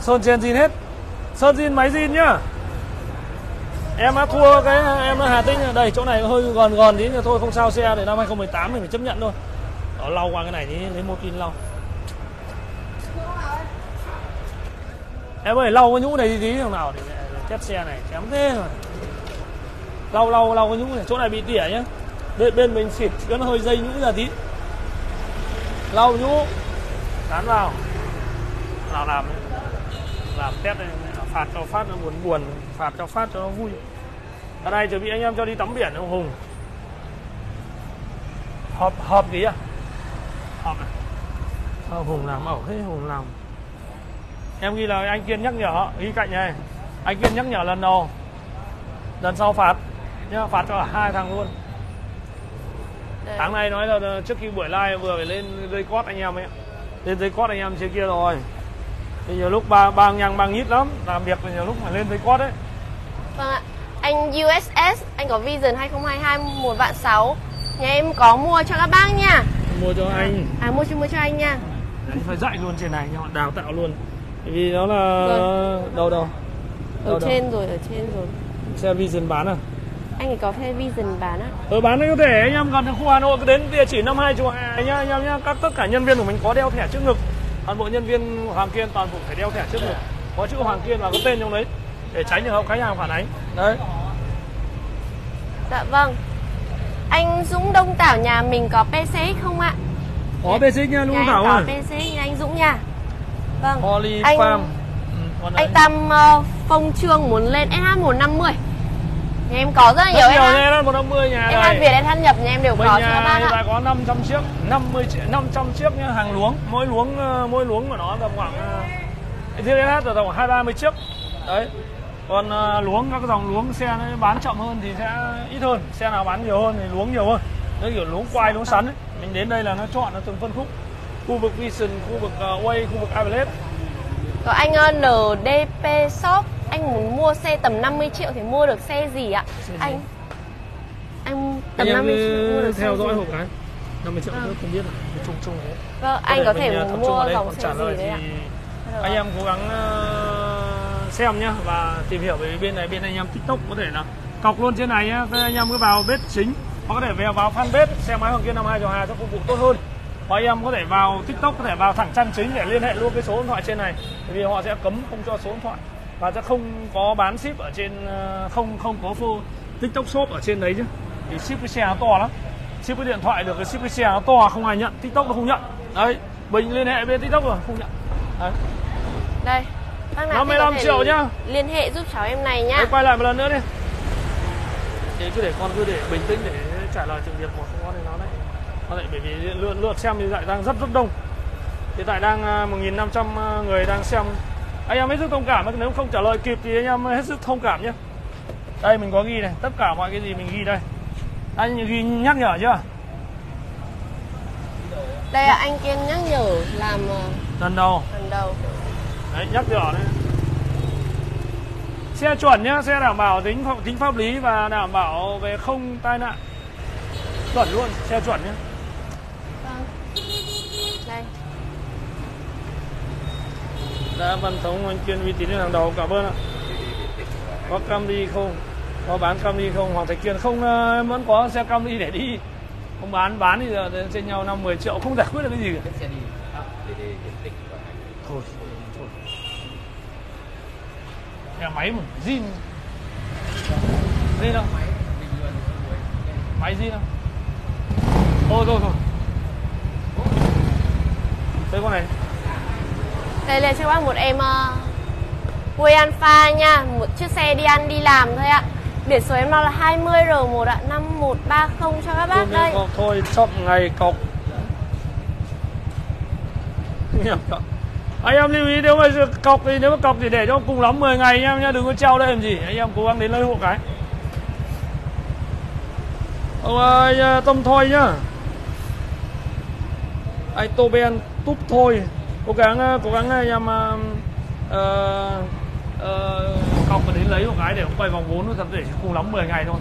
Sơn trên zin hết. Sơn zin máy zin nhá Em đã thua cái em đã Hà Tĩnh. Đây chỗ này hơi gòn gòn tí nhưng thôi không sao xe để năm 2018 mình phải chấp nhận thôi. Đó lau qua cái này đi lấy một pin lau. Em ơi lau cái nhũ này đi tí thằng nào để để test xe này kém thế rồi. Lau lau lau cái nhũ này chỗ này bị tỉa nhá. Bên, bên mình xịt cái nó hơi dây nhũ ra tí. Lau nhũ Dán vào. Nào làm Làm test này phạt cho phát nó buồn buồn phạt cho phát cho nó vui ở đây chuẩn bị anh em cho đi tắm biển không hùng. Họp họp gì à họp này. Sao hùng làm ẩu thế? Hùng làm. Em ghi là anh kiên nhắc nhở ghi cạnh này. Anh kiên nhắc nhở lần đầu. Lần sau phạt. Nhá phạt cho hai thằng luôn. Tháng này nói là trước khi buổi live vừa phải lên dây cót anh em ấy. Lên dây cót anh em trên kia rồi. Thì nhiều lúc ba bang nhằng bang nhít lắm. Làm việc nhiều lúc phải lên dây cót đấy. Vâng ạ Anh USS Anh có Vision 2022 một vạn 6 Nhà em có mua cho các bác nha. Mua cho anh. À mua cho mua cho anh nha. Đấy, phải dạy luôn trên này cho họ đào tạo luôn. Bởi vì nó là Vâng. đâu đâu. Ở Đâu, đâu? trên rồi, ở trên rồi. Xe Vision bán à? Anh ấy có thuê Vision bán á. Ờ bán có thể anh em gần khu Hà Nội cứ đến địa chỉ 52 chùa Hà nhá anh em nhá. Các tất cả nhân viên của mình có đeo thẻ trước ngực. Toàn bộ nhân viên Hoàng Kiên toàn bộ phải đeo thẻ trước ngực. Có chữ Hoàng Kiên và có tên trong đấy để tránh trường hợp khách hàng phản ánh. Đấy. Dạ vâng. Anh Dũng Đông Tảo nhà mình có PC không ạ? có basic nha em thảo có ơi. PC nha anh Dũng nha. Vâng. Poly Anh- Farm. Ừ. Anh Tam uh, Phong Trương muốn lên SH150 Nhà em có rất là nhiều rất nhiều SH nha đó 150 nhà SH này. Việt SH nhập nhà em đều Mình có các nhà bác hiện ạ có 500 chiếc 50 chiếc 500 chiếc nhá hàng luống. Mỗi luống ờ, mỗi luống của nó tầm khoảng uh, riêng SH là tầm khoảng 2 30 chiếc. Đấy còn ờ, luống các dòng luống xe nó bán chậm hơn thì sẽ ít hơn xe nào bán nhiều hơn thì luống nhiều hơn nó kiểu luống quai luống sắn ấy. mình đến đây là nó chọn nó từng phân khúc khu vực Vision khu vực uh, Way khu vực Everest Có anh uh, NDP Shop Anh muốn mua xe tầm 50 triệu thì mua được xe gì ạ? Xe gì? Anh Anh tầm anh em 50 triệu mua được theo dõi hộ cái 50 triệu Vâng. tôi không biết Cái chung chung thế Vâng, anh có thể ờ, mua dòng xe gì đấy ạ? anh em cố gắng ờ, xem nhá và tìm hiểu về bên này, bên anh em tiktok có thể là cọc luôn trên này nhá. Các anh em cứ vào bếp chính, hoặc có thể về vào fanpage xe máy hoàng kia năm hai cho hà cho phục vụ tốt hơn. Hoặc anh em có thể vào tiktok, có thể vào thẳng trang chính để liên hệ luôn cái số điện thoại trên này vì họ sẽ cấm không cho số điện thoại và sẽ không có bán ship ở trên ờ, không không có phô tiktok shop ở trên đấy chứ thì ship cái xe nó to lắm. Ship cái điện thoại được cái ship cái xe nó to, không ai nhận. Tiktok nó không nhận. Đấy mình liên hệ bên tiktok rồi, không nhận. Đấy. Đây. Thì 55 có thể triệu nhá. Liên hệ giúp cháu em này nhá. Đấy, quay lại một lần nữa đi. Thế cứ để con cứ để bình tĩnh để trả lời từng việc một không có thì nó đấy nó lại bởi vì lượt, lượt xem thì lại đang rất rất đông. Hiện tại đang à, 1.500 à, người đang xem. Anh em hết sức thông cảm nếu không trả lời kịp thì anh em hết sức thông cảm nhé đây mình có ghi này tất cả mọi cái gì mình ghi đây. Anh ghi nhắc nhở chưa? Đây anh Kiên nhắc nhở làm ờ, lần đầu. lần đầu đấy nhắc nhở đấy. Xe chuẩn nhá xe đảm bảo tính pháp, tính pháp lý và đảm bảo về không tai nạn. Chuẩn luôn xe chuẩn nhá. Vâng. Đây. Đã văn thống anh kiên uy tín hàng đầu cảm ơn ạ. Có Camry không? Có bán Camry không? Hoàng Thạch Kiên không ờ, em vẫn có xe Camry để đi. Không bán bán thì giờ trên nhau năm 10 triệu không giải quyết được cái gì cả. Đi. Thôi thôi nhà máy mà zin. Zin đâu máy zin đâu thôi thôi thôi. Đây con này. Đây là cho bác một em uh, Way Alpha nha. Một chiếc xe đi ăn đi làm thôi ạ. Biển số em nó là 20R1 ạ. 5130 cho các bác đây. thôi, chọn ngày cọc. Nghe không? Anh em lưu ý nếu mà cọc thì nếu mà cọc thì để cho cùng lắm 10 ngày anh em nhá đừng có treo đây làm gì. Anh em cố gắng đến lấy hộ cái. Ông ơi à, tâm thôi nhá. Anh tô ben túp thôi cố gắng à, cố gắng anh em uh, uh, cọc và đến lấy một cái để quay vòng vốn thật để cùng lắm 10 ngày thôi.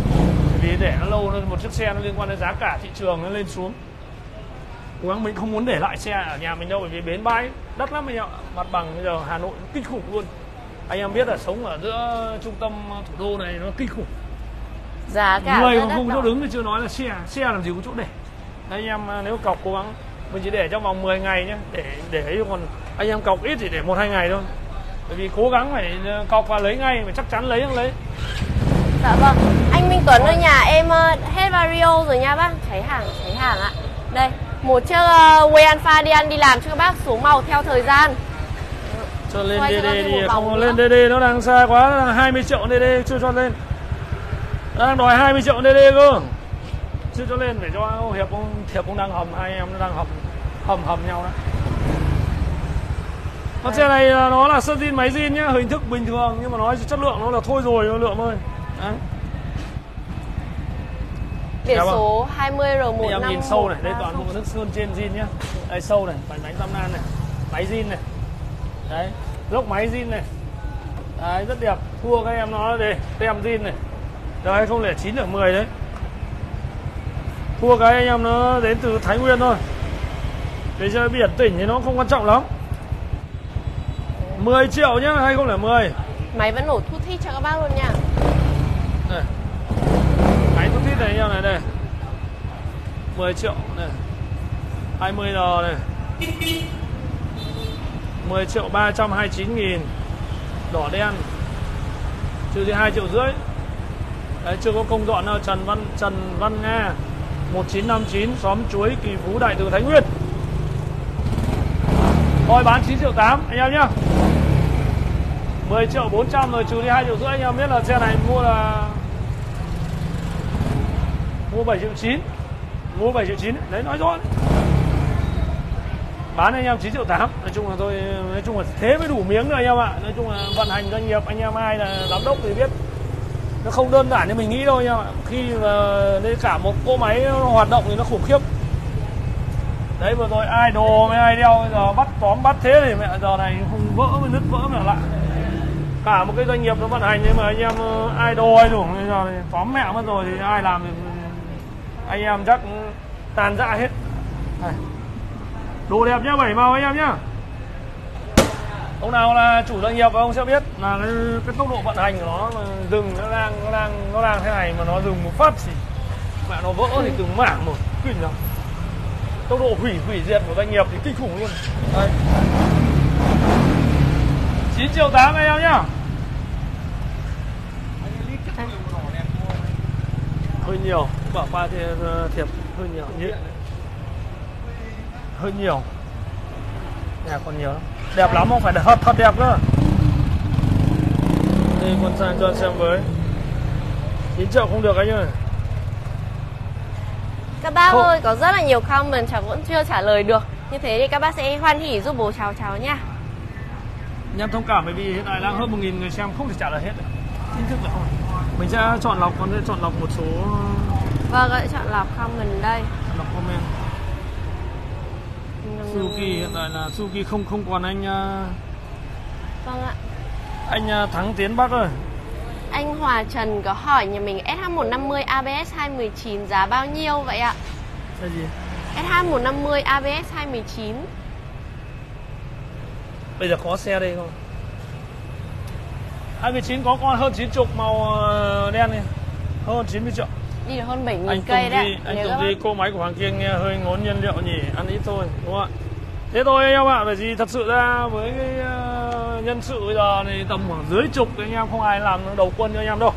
Vì để nó lâu nó một chiếc xe nó liên quan đến giá cả thị trường nó lên xuống cố gắng mình không muốn để lại xe ở nhà mình đâu bởi vì bến bãi đắt lắm anh ạ. Mặt bằng bây giờ hà nội kinh khủng luôn. Anh em biết là sống ở giữa trung tâm thủ đô này nó kinh khủng. Giá cả người không đỏ. chỗ đứng thì chưa nói là xe xe làm gì có chỗ để. Anh em à, nếu cọc cố gắng mình chỉ để trong vòng 10 ngày nhé để để ấy còn anh em cọc ít thì để một hai ngày thôi. Bởi vì cố gắng phải ờ, cọc và lấy ngay phải chắc chắn lấy không lấy. Dạ vâng. Anh Minh Tuấn ở nhà em ờ, hết vario rồi nha bác. Cháy hàng, cháy hàng ạ. Đây, một chiếc uh, Way Alpha đi ăn đi làm cho các bác số màu theo thời gian. Cho lên Quay DD đi không lên nữa. DD nó đang xa quá nó đang 20 triệu DD chưa cho lên. Đang đòi 20 triệu DD cơ. Chưa cho lên để cho hiệp ông thiệp cũng đang hầm hai em nó đang hầm hầm hầm nhau đó. Con xe này à, nó là sơn zin máy zin nhá hình thức bình thường nhưng mà nói chất lượng nó là thôi rồi lượng thôi Đấy. Biển Dạ vâng. số 20R151 Anh em nhìn sâu này, đây toàn bộ nước sơn trên zin nhá. Đây sâu này, bánh bánh tam nan này, máy zin này. Đấy, lốc máy zin này. Đấy, rất đẹp. Thua các em nó đây, tem zin này. Đây 2009 ở 10 đấy. Thua cái anh em nó đến từ Thái Nguyên thôi. Cái chơi biển tỉnh thì nó không quan trọng lắm. 10 triệu nhá, 2010. Máy vẫn nổ thút thít cho các bác luôn nha Đây. Máy tốt tít này này. Đây 10 triệu, này. 20 giờ này. 10 triệu 329 nghìn. Đỏ đen. Trừ đi 2 triệu rưỡi. Đấy, chưa có công đoạn nào. Trần Văn Trần Văn Nga. 1959 xóm chuối, Kỳ Phú, Đại Từ, Thái Nguyên. Thôi, bán 9 triệu 8 anh em nhá. 10 triệu 400 rồi, trừ đi 2 triệu rưỡi, anh em biết là xe này mua là mua 7 triệu 9 mua 7 triệu 9 đấy, nói rõ đấy. bán anh em 9 triệu 8 nói chung là tôi, nói chung là thế mới đủ miếng rồi anh em ạ. Nói chung là vận hành doanh nghiệp, anh em ai là giám đốc thì biết. Nó không đơn giản như mình nghĩ đâu anh em ạ. Khi mà đây cả một cỗ máy hoạt động thì nó khủng khiếp. Đấy, vừa rồi ai đồ mấy ai đeo bây giờ bắt tóm bắt thế thì mẹ, giờ này không vỡ mới nứt vỡ mà lại. Cả một cái doanh nghiệp nó vận hành nhưng mà anh em ờ, ai đồ ai đủ. Bây giờ thì tóm mẹ mất rồi thì ai làm thì anh em chắc tàn dã hết. Đây. đồ đẹp nhá bảy màu anh em nhá. Ông nào là chủ doanh nghiệp ông sẽ biết là cái, cái tốc độ vận hành của nó mà dừng nó đang nó đang nó đang thế này mà nó dừng một phát thì mẹ nó vỡ thì từng mảng một. Kinh lắm tốc độ hủy hủy diệt của doanh nghiệp thì kinh khủng luôn. Đây. 9 triệu 8 anh em nhá. Hơi nhiều. Bảo qua thì ờ, thiệp hơi nhiều. Nhị. Hơi nhiều. Đẹp còn nhiều lắm. Đẹp lắm không phải là thật thật đẹp cơ. Đây con sang cho xem với. 9 triệu không được anh ơi. Các bác Không. ơi, có rất là nhiều comment cháu vẫn chưa trả lời được. Như thế thì các bác sẽ hoan hỉ giúp bố cháu cháu nha. Em thông cảm bởi vì hiện tại đang hơn 1.000 người xem không thể trả lời hết. Chính thức là không mình sẽ chọn lọc còn sẽ chọn lọc một số Vâng, ạ, chọn lọc comment đây. chọn lọc comment. Suzuki hiện tại là Suzuki không không còn anh ờ, Vâng ạ. anh ờ, thắng tiến bắc ơi. Anh Hòa Trần có hỏi nhà mình SH150 ABS 219 giá bao nhiêu vậy ạ? là gì? SH150 ABS 219 bây giờ có xe đây không 29 có con hơn 90 màu ờ, đen này hơn 90 triệu. Đi hơn 7.000 anh cây đấy ạ. anh ty bác- cô máy của Hoàng Kiên nghe hơi ngốn nhiên liệu nhỉ? Ăn ít thôi đúng không ạ? Thế thôi anh em ạ bởi vì thật sự ra với cái ờ, nhân sự bây giờ thì tầm khoảng dưới chục anh em không ai làm đầu quân cho anh em đâu.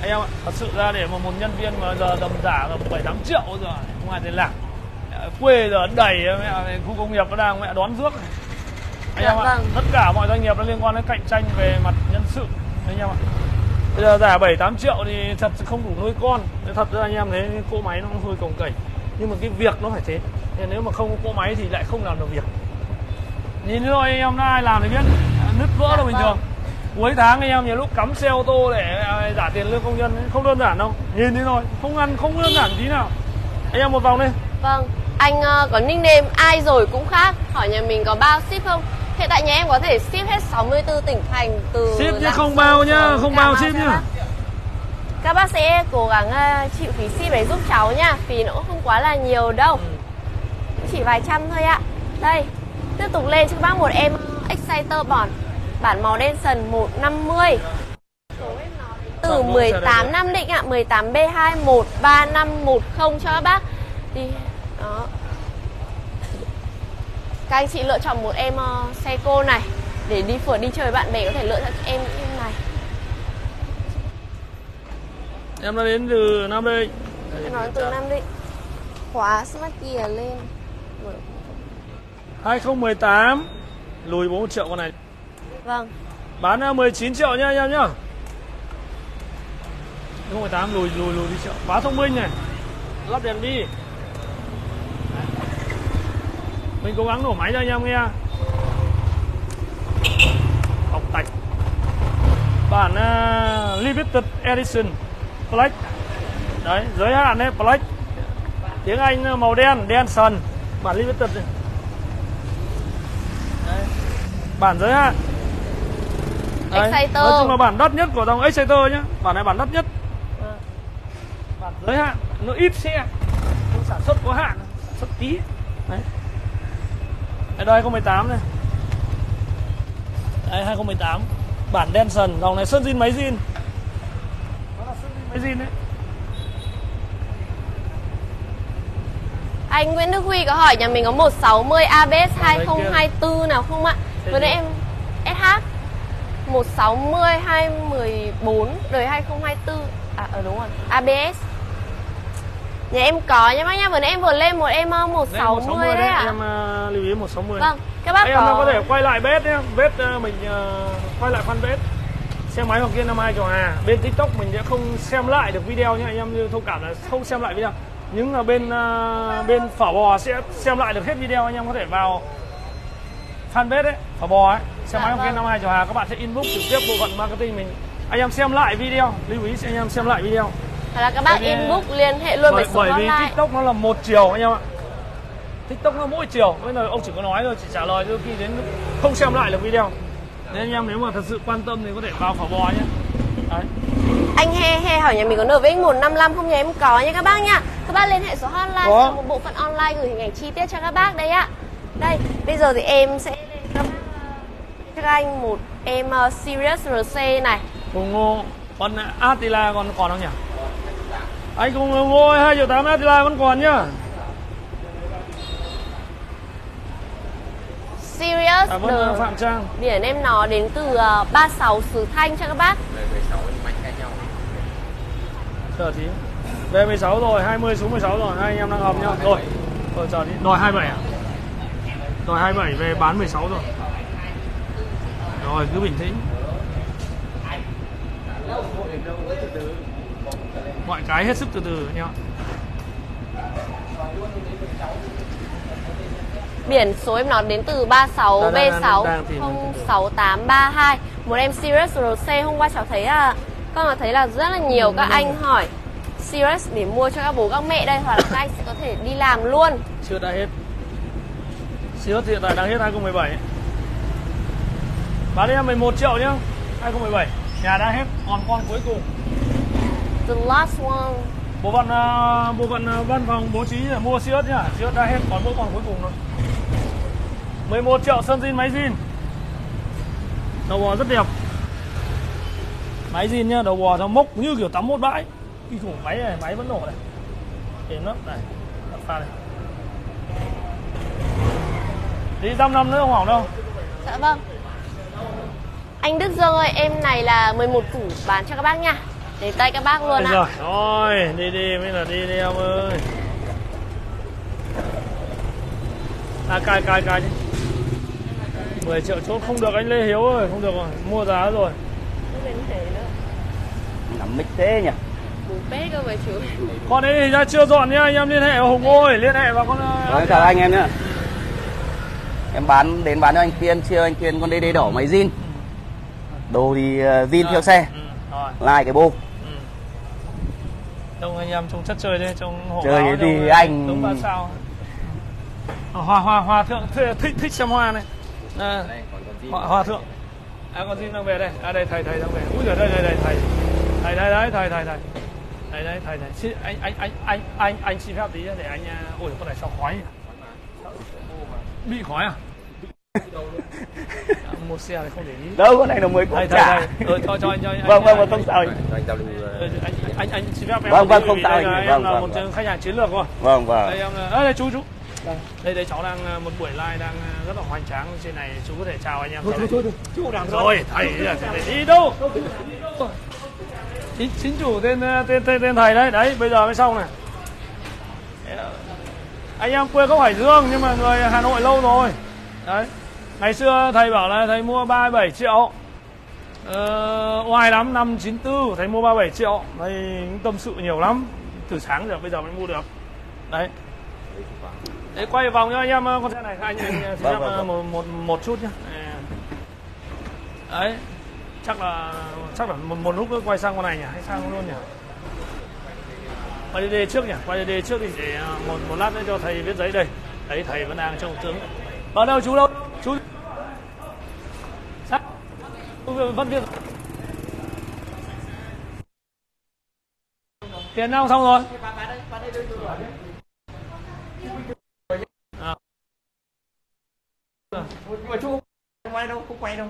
Anh em ạ thật sự ra để mà một nhân viên mà giờ tầm giả là bảy tám triệu giờ không ai thể làm quê giờ đầy mẹ khu công nghiệp nó đang mẹ đón rước này. Anh Dạ em ạ vâng. tất cả mọi doanh nghiệp nó liên quan đến cạnh tranh về mặt nhân sự anh em ạ. Bây giờ giả 7 8 triệu thì thật sự không đủ nuôi con. Thế thật ra anh em thấy cỗ máy nó hơi cồng kềnh nhưng mà cái việc nó phải thế. Thế nếu mà không có cỗ máy thì lại không làm được việc. Nhìn thôi anh em ai làm thì biết. Nứt vỡ là bình thường. Cuối tháng anh em nhiều lúc cắm xe ô tô để à, trả tiền lương công nhân không đơn giản đâu. Nhìn đi thôi không ăn không đơn giản tí nào. Anh em một vòng đi. Vâng, anh ờ, có nickname ai rồi cũng khác. Hỏi nhà mình có bao ship không? Hiện tại nhà em có thể ship hết 64 tỉnh thành từ ship chứ không bao nhá không bao ship nhá. Các bác sẽ cố gắng ờ, chịu phí ship để giúp cháu nha Phí nó cũng không quá là nhiều đâu Chỉ vài trăm thôi ạ Đây, tiếp tục lên cho các bác một em Exciter bản Bản màu đen sần 150 từ Vâng, vâng, 18 đây, Nam Định ạ, 18 B2 13510 cho các bác. Đi. Đó. Các anh chị lựa chọn một em ờ, xe cô này để đi phượt đi chơi bạn bè có thể lựa chọn em em này. em đã đến từ nam định Em nói từ Nam Định. Khóa Smart Gear lên. Mở. 2018 lùi 4 triệu con này Vâng. bán à, 19 triệu nhá anh em nhá 2018 lùi lùi lùi đi triệu quá thông minh này lắp đèn đi mình cố gắng nổ máy cho anh em nghe. Học tạch. Bản uh, limited edition black. Đấy giới hạn đấy black. Tiếng anh à, màu đen đen sần. Bản limited này. Đấy. bản giới hạn. Đấy, Exciter. Nói chung là bản đắt nhất của dòng Exciter nhá. Bản này bản đắt nhất. Vâng. Bản giới hạn Nó ít xe. Nó sản xuất có hạn Sản xuất tí Đấy Đây, đây 2018 này. Đây 2018 Bản đen sần Dòng này sơn zin máy zin. Nó là sơn zin máy zin đấy. Anh Nguyễn Đức Huy có hỏi nhà mình có 160 ABS Đấy, 2024 nào không ạ? Vừa nãy em SH 160 214 đời 2024 À ờ đúng rồi. ABS Nhà em có nha bác nha Vừa nãy em vừa lên một em ờ, Đây, 160 đấy ạ. Em uh, lưu ý 160 Vâng các bác Em có nó có thể quay lại bếp nhé Bếp uh, mình uh, quay lại fanpage. Xe máy hoặc kia năm hai trò hà Bên tiktok mình sẽ không xem lại được video nhé Anh em như thông cảm là không xem lại video. Nhưng là bên uh, bên phở bò sẽ xem lại được hết video Anh em có thể vào fanpage đấy Phở bò ấy. Xe Dạ, máy hoặc kia vâng. năm hai trò hà Các bạn sẽ inbox trực tiếp bộ phận marketing mình. Anh em xem lại video Lưu ý anh em xem lại video Hoặc là các bác vì- inbox liên hệ luôn bởi, với số bởi vì hotline. Tiktok nó là một chiều anh em ạ. Tiktok nó mỗi chiều. Bây giờ ông chỉ có nói thôi chỉ trả lời đôi khi đến không xem lại được video. Nên anh em nếu mà thật sự quan tâm thì có thể vào phở bò nhé. Đấy. Anh he he hỏi nhà mình có NVX 155 không nhà em có nha các bác nha Các bác liên hệ số hotline Có. một bộ phận online gửi hình ảnh chi tiết cho các bác đây ạ. Đây bây giờ thì em sẽ lên cho các bác cho các anh một em uh, Sirius RC này. Cùng ngô còn Attila còn còn không nhỉ anh cùng ngô hai triệu tám Attila vẫn còn nhá. Sirius cảm ơn Phạm Trang. Biển em nó đến từ uh, 36 Sứ Thanh cho các bác. Chờ tí. Về 16 rồi 20 xuống 16 rồi. Hai anh em đang hầm nhá rồi. Rồi chờ đi đòi 27 à? Đòi 27 về bán 16 rồi. Rồi cứ bình tĩnh mọi cái hết sức từ từ nhá. Biển số em nó đến từ 36 Đang- đang- B6 đang tìm. 06832 Một em Sirius RC hôm qua cháu thấy là Con là thấy là rất là nhiều các anh hỏi Sirius để mua cho các bố các mẹ đây Hoặc là các anh sẽ có thể đi làm luôn. Chưa đã hết. Siêu hiện tại đang hết 2017 bán đi em 11 triệu nhá 2017 nhà đã hết còn con cuối cùng The last one. Bộ phận à, bộ phận à, văn phòng bố trí để mua siêu nhá siêu đã hết còn mỗi con cuối cùng thôi 11 triệu sơn zin máy zin. Đầu bò rất đẹp. Máy zin nhá đầu bò nó mốc như kiểu tắm một bãi. Kinh khủng máy này máy vẫn nổ này. Êm lắm này đặt pha này. Đi dăm năm nữa không hỏng đâu? Dạ vâng. Anh Đức Dương ơi em này là 11 củ bán cho các bác nha Đến tay các bác luôn ạ. rồi. Đi đi mới là đi đi em ơi. À cài cài cài đi. 10 triệu chốt không được anh Lê Hiếu ơi không được rồi mua giá rồi. Nắm mít thế nhỉ? Con ấy thì ra chưa dọn nhá anh em liên hệ vào Hùng ơi liên hệ vào con Rồi, chào anh em nhé em bán đến bán cho anh Kiên chiêu anh Kiên con DD đỏ máy zin. Đồ thì ờ, zin theo xe. Ừ, rồi. Lai cái bô. ừ. Trông anh em trông chất chơi đấy trông hộ Chơi gì trông anh- đúng ba sao. Ờ, hoa hoa hoa thượng thích thích, xem hoa này. À, hoa, hoa thượng. À con zin đang về đây. À đây thầy thầy đang về. Úi giời đây đây đây thầy. Thầy đây đấy thầy thầy thầy. Thầy đấy thầy thầy. Xin anh anh anh anh anh anh xin phép tí để anh à, ôi con này sao khói nhỉ? bị khói à Mua xe này không để ý. Đâu con này là mới có thầy thầy trả thầy ờ, cho cho anh cho anh vâng vâng vâng không sao anh. Anh giao lưu Ờ, anh anh anh xin phép em Vâng, vâng, không sao đây anh. Vâng, em là vâng, một vâng. khách hàng chiến lược rồi vâng vâng. Đây em là đây chú chú. Đây đây cháu đang một buổi live đang rất là hoành tráng trên này. Chú có thể chào anh em thôi thôi thôi chú làm rồi thầy đi đâu? Chính chính chủ tên tên tên tên thầy đấy. Đấy bây giờ mới xong này. Anh em quê không Hải Dương nhưng mà người Hà Nội lâu rồi. Đấy ngày xưa thầy bảo là thầy mua 37 triệu. Ờ, oai lắm năm 94 thầy mua 37 triệu. Thầy cũng tâm sự nhiều lắm. Từ sáng giờ bây giờ mới mua được. Đấy. Đấy, quay vòng cho anh em ờ, con xe này anh anh xin Vâng, vâng, ờ, vâng. một, một một chút nhé đấy. Chắc là chắc là một, một lúc nữa quay sang con này nhỉ? Hay sang luôn nhỉ? Quay đi trước nhỉ? Quay đi trước thì để ờ, một một lát nữa cho thầy viết giấy đây. Đấy thầy vẫn đang trong tướng. Ở đâu chú đâu chú Sao? vẫn viết tiền đâu xong rồi. Nhưng mà chú không quay đâu không quay đâu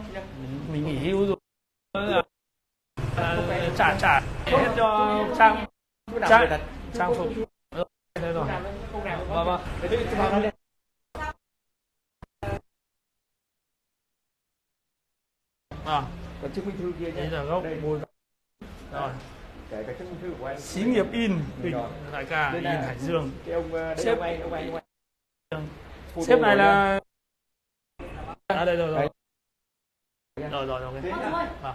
mình nghỉ hưu rồi. Là, là trả trả hết cho trang trang trang phục. Ừ, đây rồi. Vâng vâng à, còn chứng minh thư kia đây nhé là gốc. Đây bôi rồi. Kể cả chứng minh thư của anh. Xí nghiệp in Rồi. đại ca in hải dương. cái ông ờ, đây Sếp- ông anh ông anh ông anh. Xếp này rồi là à đây rồi rồi. Đấy. rồi rồi rồi Bác ok ơi, à.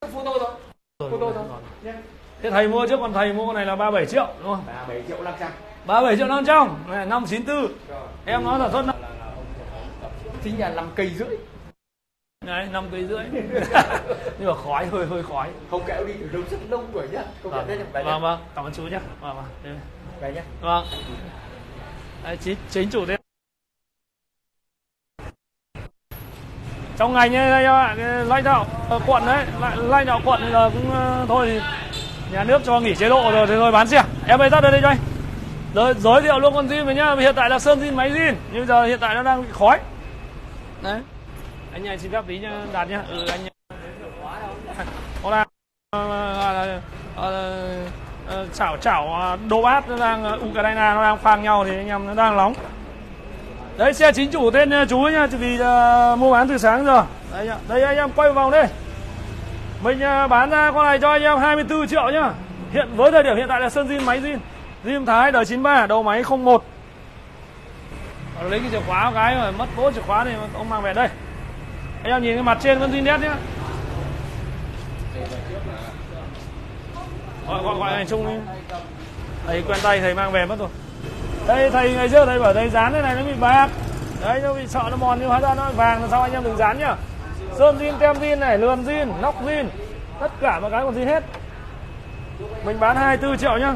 photo rồi. Rồi, photo rồi, thế thầy mua trước còn thầy mua con này là 37 triệu đúng không? Ba bảy triệu năm trăm. 37 triệu 500 này 594 em nói là lắm chính là năm cây rưỡi. Đấy, 5 cây rưỡi. Nhưng mà khói, hơi hơi khói. Không kẹo đi lâu rất lâu rồi nhá. Không Vâng, đây vâng, nhá. vâng, cảm ơn chú nhé Vâng, vâng, đây. về nhá. Vâng. Đấy, chính, chính chủ tên Trong ngành ấy, đây các bạn, cái lãnh đạo quận đấy lãnh đạo quận giờ cũng ờ, thôi nhà nước cho nghỉ chế độ rồi thì thôi bán xe. Em ơi tắt ở đây cho anh. Rồi giới thiệu luôn con zin này nhá. Hiện tại là sơn zin máy zin nhưng giờ hiện tại nó đang bị khói đấy. Anh anh xin phép tí nhá đạt nhá. Ừ anh có là ờ, ờ, ờ, chảo chảo đồ bát nó đang Ukraine nó đang phang nhau thì anh em nó đang nóng. Đấy xe chính chủ tên chú chú nhá vì uh, mua bán từ sáng giờ. Đấy, nhá. đây anh em quay vòng đây mình uh, bán ra con này cho anh em 24 triệu nhá. Hiện với thời điểm hiện tại là sơn zin máy zin. Zin thái đời 93 đầu máy 01 lấy cái chìa khóa một cái rồi mất vỗ chìa khóa thì ông mang về đây. Anh em nhìn cái mặt trên vẫn zin nét nhá. Gọi gọi gọi anh trung đi. Thầy quen tay, thầy mang về mất rồi. Đây, thầy, ngày trước thầy bảo thầy dán thế này nó bị bạc. Đấy, nó bị sợ nó mòn nhưng hóa ra nó vàng là sao anh em đừng dán nhá. Sơn zin, tem zin này lườn zin, nóc zin, tất cả mọi cái còn zin hết. Mình bán 24 triệu nhá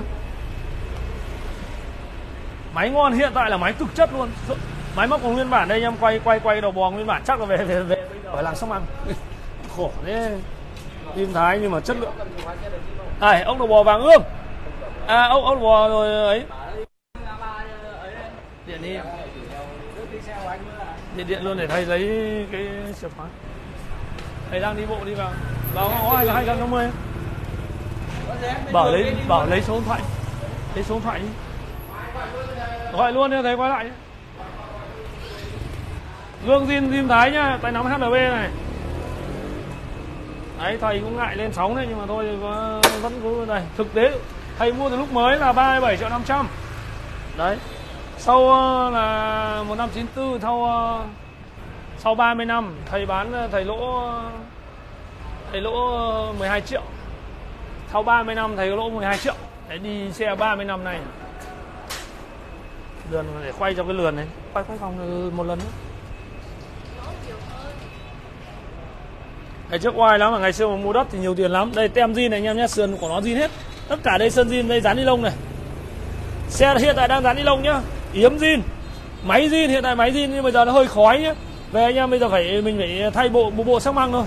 máy ngon hiện tại là máy cực chất luôn. Máy móc còn nguyên bản đây em quay quay quay đầu bò nguyên bản chắc là về về về ở làng sông ăn khổ thế. Im thái nhưng mà chất lượng. Này ốc đầu bò vàng ươm. À ốc đầu bò rồi ấy. Điện đi. Điện điện luôn để thầy lấy cái chìa khóa. Thầy đang đi bộ đi vào. Vào ngõ hai hai trăm năm mươi bảo lấy bảo lấy số điện thoại. Lấy số điện thoại đi gọi luôn cho thầy quay lại nhé. Gương zin zin thái nhá, tay nắm HLB này. Đấy, thầy cũng ngại lên sóng đấy, nhưng mà thôi vẫn cứ này thực tế, thầy mua từ lúc mới là 37 triệu 500 đấy. Sau ờ, là một năm 94 sau ờ, sau 30 năm, thầy bán ờ, thầy lỗ thầy lỗ 12 triệu. Sau 30 năm, thầy lỗ 12 triệu. Để đi xe 30 năm này lườn để quay cho cái lườn này. Quay quay vòng một lần nữa. Ngày trước oai lắm mà ngày xưa mà mua đất thì nhiều tiền lắm. Đây tem zin này anh em nhé Sườn của nó zin hết. Tất cả đây sơn zin đây dán ni lông này. Xe hiện tại đang dán ni lông nhá. Yếm zin Máy zin hiện tại máy zin nhưng bây giờ nó hơi khói nhá. Về anh em bây giờ phải mình phải thay bộ bộ bộ sắc măng thôi.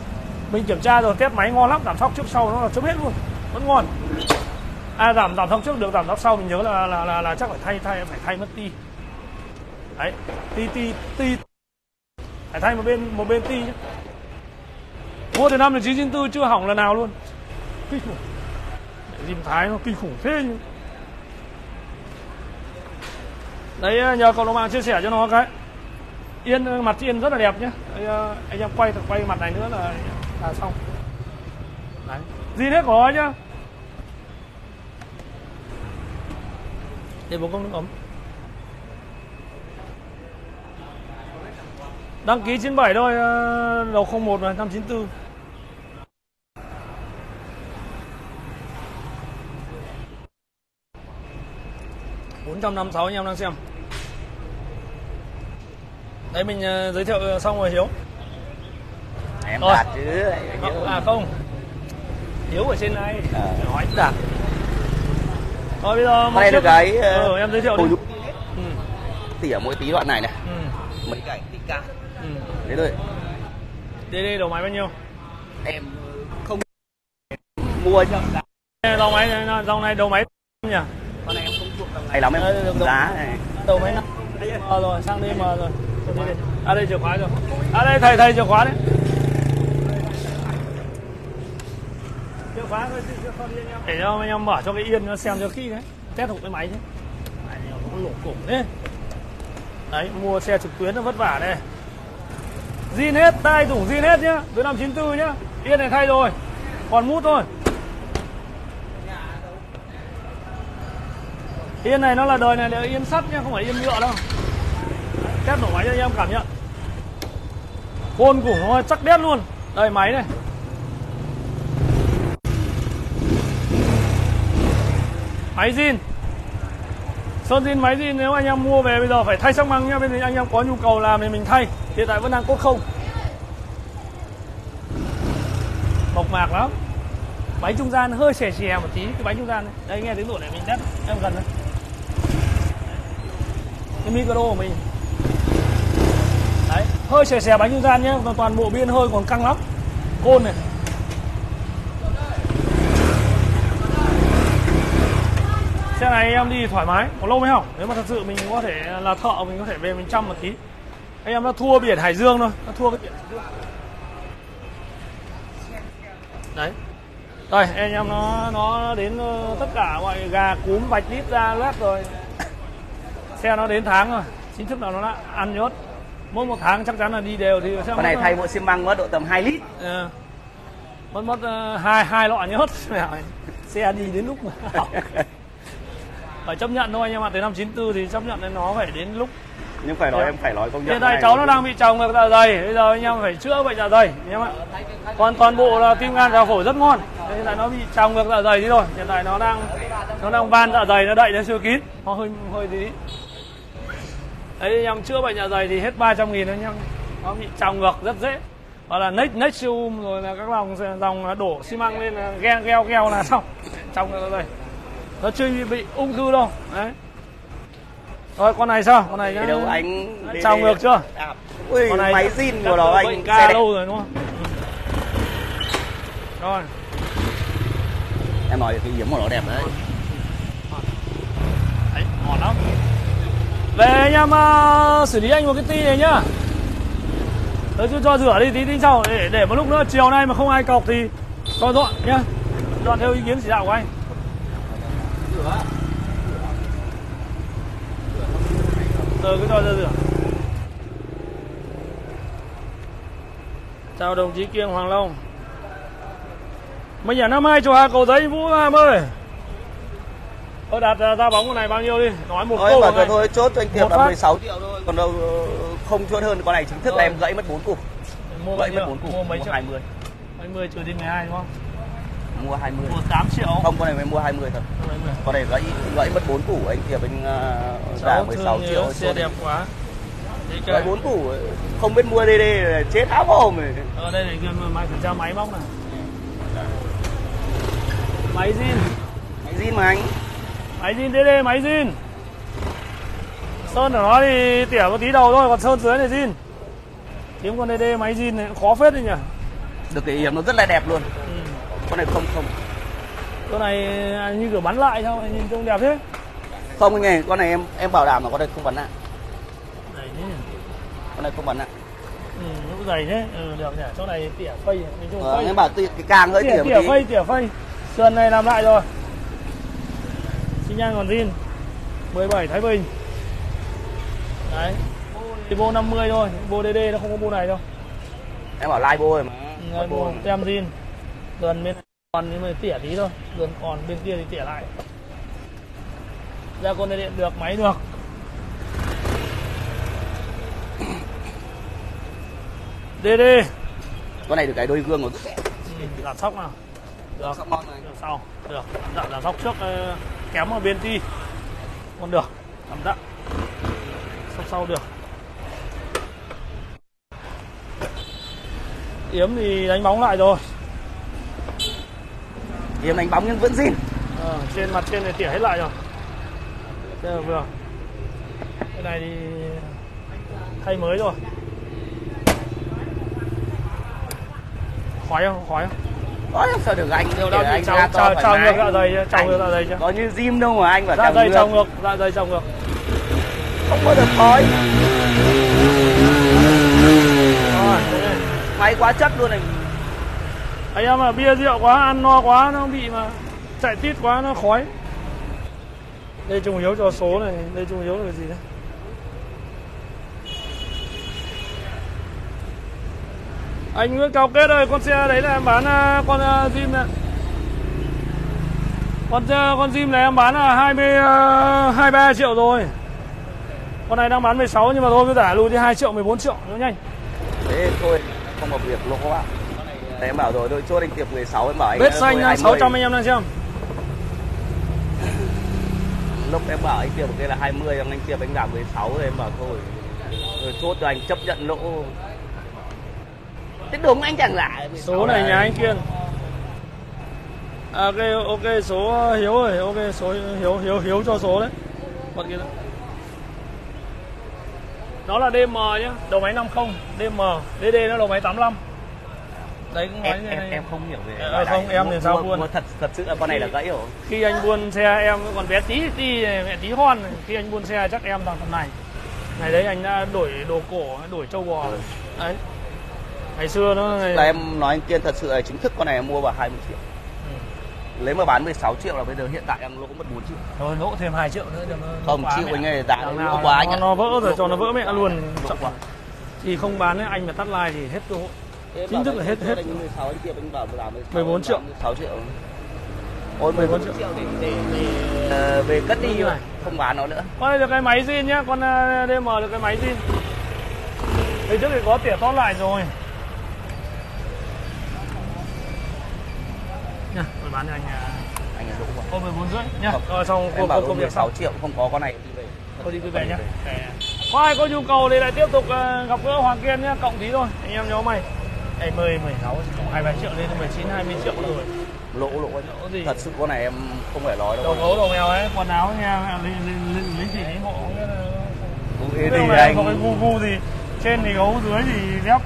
Mình kiểm tra rồi test máy ngon lắm Giảm sóc trước sau nó là chấm hết luôn. Vẫn ngon À giảm giảm thông trước được giảm sóc sau mình nhớ là là, là, là chắc phải thay thay phải thay mất ti. Đấy Ti ti ti. Phải thay một bên một bên ti nhé Mua từ năm 1994 chưa hỏng lần nào luôn. Kinh khủng. Dìm Thái nó kinh khủng thế nhỉ. Đấy ờ, nhờ cộng đồng mạng chia sẻ cho nó cái. Yên ờ, mặt Yên rất là đẹp nhé Đấy, ờ, Anh em quay thật quay mặt này nữa là là xong. Đấy. Gì hết có nhá? Để bố công nước ấm Đăng ký 97 thôi ờ, Đầu 01 này 594 456 anh em đang xem. Đấy mình ờ, giới thiệu xong rồi Hiếu. Em Rồi. đạt chứ À không. Hiếu ở trên này. Ờ. Nói đạt Rồi bây giờ Con này được cái ừ, em giới thiệu đi. Ừ. tỉ ở mỗi tí đoạn này này. Ừ. mấy cái tích ca. Ừ. đấy thôi. Đi đầu máy bao nhiêu? Em không mua cho Đầu máy dòng này đầu máy nhỉ? Con này em không thuộc tầm này. Lắm em. Giá này. đầu máy năm. Ờ rồi sang đi mà rồi. À đây chìa khóa rồi. À đây thầy thầy chìa khóa đấy chìa khóa thôi chìa khóa đi anh em để cho anh em mở cho cái yên nó xem cho kỹ đấy. Test thử cái máy chứ. Máy này nó lỗ cổ đấy, đấy mua xe trực tuyến nó vất vả đây. Zin hết tay tủ zin hết nhá dưới năm 94 nhá. Yên này thay rồi. Còn mút thôi. Yên này nó là đời này là yên sắt nhá, không phải yên nhựa đâu. Test nổ máy cho anh em cảm nhận. khôn của nó chắc đét luôn. Đây máy này. Máy zin. Sơn zin, máy zin nếu anh em mua về bây giờ phải thay sắc măng nhá. Bên thì anh em có nhu cầu làm thì mình thay. Hiện tại vẫn đang cốt không. Mộc mạc lắm bánh trung gian hơi xè xè một tí, cái bánh trung gian này. đây nghe tiếng nổ này mình đắt. em gần đây cái micro của mình đấy, hơi xè xè bánh trung gian nhé toàn bộ biên hơi còn căng lắm côn này xe này em đi thoải mái có lâu mới hỏng nếu mà thật sự mình có thể là thợ mình có thể về mình chăm một tí. Anh em nó thua biển hải dương thôi nó thua cái biển hải dương. Đấy. Đây anh em nó nó đến ờ, tất cả mọi gà cúm bạch lít ra lát rồi. Xe nó đến tháng rồi chính thức là nó đã ăn nhớt mỗi một tháng chắc chắn là đi đều thì sẽ con này thay bộ xi măng mất độ tầm 2 lít. Ờ, mất mất ờ, hai hai lọ nhớt ơi, xe đi đến lúc mà. phải chấp nhận thôi anh em ạ từ năm 94 thì chấp nhận nên nó phải đến lúc nhưng phải nói em phải nói công nhận hiện tại cháu nó đang bị trào ngược dạ dày. Bây giờ anh em phải chữa bệnh dạ dày anh em ạ. Còn toàn bộ là tim gan trào phổi rất ngon. Hiện tại nó bị trào ngược dạ dày đi rồi. Hiện tại nó đang nó đang van dạ dày nó đậy nó chưa kín. Nó hơi hơi tí. Đấy anh em chữa bệnh dạ dày thì hết 300 nghìn anh em. Nó bị trào ngược rất dễ. Hoặc là next nexium rồi là các dòng dòng đổ xi măng lên là ghe gheo gheo là xong. Trong dạ dày nó chưa bị ung thư đâu. Đấy. Rồi con này sao? Con này Cái đâu anh trào ngược chưa? À, ui con này máy zin của nó anh ca lâu rồi đúng không? Rồi. Em nói cái yếm của nó đẹp đấy. Đấy ngon lắm. Về anh em uh, xử lý anh một cái ti này nhá. Đấy, cho, cho rửa đi tí tí sau để, để một lúc nữa. Chiều nay mà không ai cọc thì cho dọn nhá. Dọn theo ý kiến chỉ đạo của anh Ờ cứ cho ra rửa Chào đồng chí Kiêng Hoàng Long. Mình ở năm hai chùa Hà Cầu Giấy Vũ Nam ơi. Thôi đặt ra ra bóng con này bao nhiêu đi. Nói một thôi câu rồi thôi, thôi chốt cho anh Tiệp là phát. 16 triệu thôi. Còn đâu không chốt hơn con này chính thức là em gãy mất 4 cục. Mua gãy mất triệu 4 cục Mua mấy triệu? 20 20 trừ đi 12 đúng không mua 20 một tám triệu. Không con này mới mua 20 thôi. Con này gãy gãy mất 4 củ anh kia bên uh, giá 16 triệu xe đẹp quá. Đấy gãy cái, 4 củ không biết mua DD là chết áo mồm rồi. Ở đây này máy kiểm tra máy móc này. Máy zin. Máy zin mà anh. Máy zin DD máy zin. Sơn của nó thì tỉa có tí đầu thôi còn sơn dưới này zin. Kiếm con DD máy zin này khó phết đi nhỉ. Được cái yếm nó rất là đẹp luôn. Ừ. con này không không. Con này à, như kiểu bắn lại sao nhìn trông đẹp thế. Không anh này con này em em bảo đảm là con này không bắn thế con này không bắn lại ừ, nó dày thế. Ừ, được nhỉ? Chỗ này tỉa phây nhìn chung ờ, phây. em bảo tỉ- cái càng hơi tỉa tỉa tỉa phây tỉa phây. Sườn này làm lại rồi. Xi nhan còn zin 17 Thái Bình. Đấy. Bô 50 thôi. Bô DD nó không có bô này đâu. Em bảo lai bôi mà. Ngay bô. tem zin sườn bên còn nhưng mà tỉa tí thôi. Sườn còn bên kia thì tỉa lại. Ra con này điện được máy được. DD con này được cái đôi gương đẹp. Ừ, giảm sóc nào. Được. Sóc này. được sau. Được. Giảm giảm sóc trước ờ, kém ở bên ti còn được. Làm dặn sóc sau được. Yếm thì đánh bóng lại rồi yếm đánh bóng nhưng vẫn zin Ờ, trên mặt trên này tỉa hết lại rồi. Thế là vừa. Cái này thì thay mới rồi. Khói không? Khói không? Ôi, sao được anh? Đó thì anh to trào thoải ngược dạ dày Anh ngược dạ dày chưa? có như gym đâu mà anh bảo Dạ dày trào ngược, dạ dày trào ngược. Không bao giờ khói máy quá chất luôn này anh em mà bia rượu quá, ăn no quá nó bị mà chạy tít quá nó khói. Đây trùng yếu cho số này, đây trùng yếu là gì đấy? Anh Nguyễn Cao Kết ơi, con xe đấy là em bán à, con uh, Jim này. Con con Jim này em bán là 20 uh, 23 triệu rồi. Con này đang bán 16 nhưng mà thôi cứ giả lùi đi 2 triệu 14 triệu nó nhanh. Thế thôi không có việc lỗ bạn Đấy, em bảo rồi tôi chốt anh tiệp 16 em bảo anh thôi, xanh à, 20. 600 anh em đang xem. Lúc em bảo anh tiệp kia là 20 anh tiệp anh giảm 16 rồi em bảo thôi. Rồi chốt cho anh chấp nhận lỗ. Thế đúng anh chẳng lạ số này nhà anh Kiên à, ok ok số hiếu rồi ok số hiếu hiếu hiếu cho số đấy. Bật kia đấy. Nó là DM nhá đầu máy 50 DM DD nó đầu máy 85 đấy cũng nói em, em, em không hiểu về loại không, em thì sao buôn? thật thật sự là con này là gãy rồi. Khi anh buôn xe em còn bé tí tí mẹ tí hon khi anh buôn xe chắc em thằng tầm này. Ngày đấy anh đã đổi đồ cổ đổi trâu bò đấy. Ngày xưa nó là em nói anh Kiên thật sự là chính thức con này em mua vào 20 triệu. Ừ. lấy mà bán 16 triệu là bây giờ hiện tại em lỗ mất 4 triệu. Rồi lỗ thêm 2 triệu nữa nó Không, chịu anh ơi, giá lỗ quá anh nó, vỡ rồi cho nó vỡ mẹ luôn. lỗ quá. Thì không bán ấy, anh mà tắt like thì hết cơ hội Chính thức là hết- hết. anh 16 anh Kiên anh bảo là 16 14 triệu. 16 triệu ôi 14 triệu để để để ờ, về cất đi rồi không bán nó nữa con này được cái máy zin nhá con ờ, DM được cái máy zin Hồi trước thì có tỉa tót lại rồi Nha, tôi bán cho anh à, anh lỗ quá Ô 14 rưỡi nhá. Rồi xong cô bảo công việc 16 xong. triệu không có con này đi về Thôi đi vui vẻ nhá. Có ai có nhu cầu thì lại tiếp tục ờ, gặp gỡ Hoàng Kiên nhá, cộng tí thôi. Anh em nhớ mày. Đây 10 16 cộng 23 triệu lên đến 19 20 triệu rồi. lỗ lỗ anh Lỗ gì? thật sự con này em không phải nói đâu gấu đầu mèo ấy, quần áo nha, lấy lấy gì lấy hộ. Cũng thì này anh có cái gu gu gì. Trên thì gấu dưới thì dép.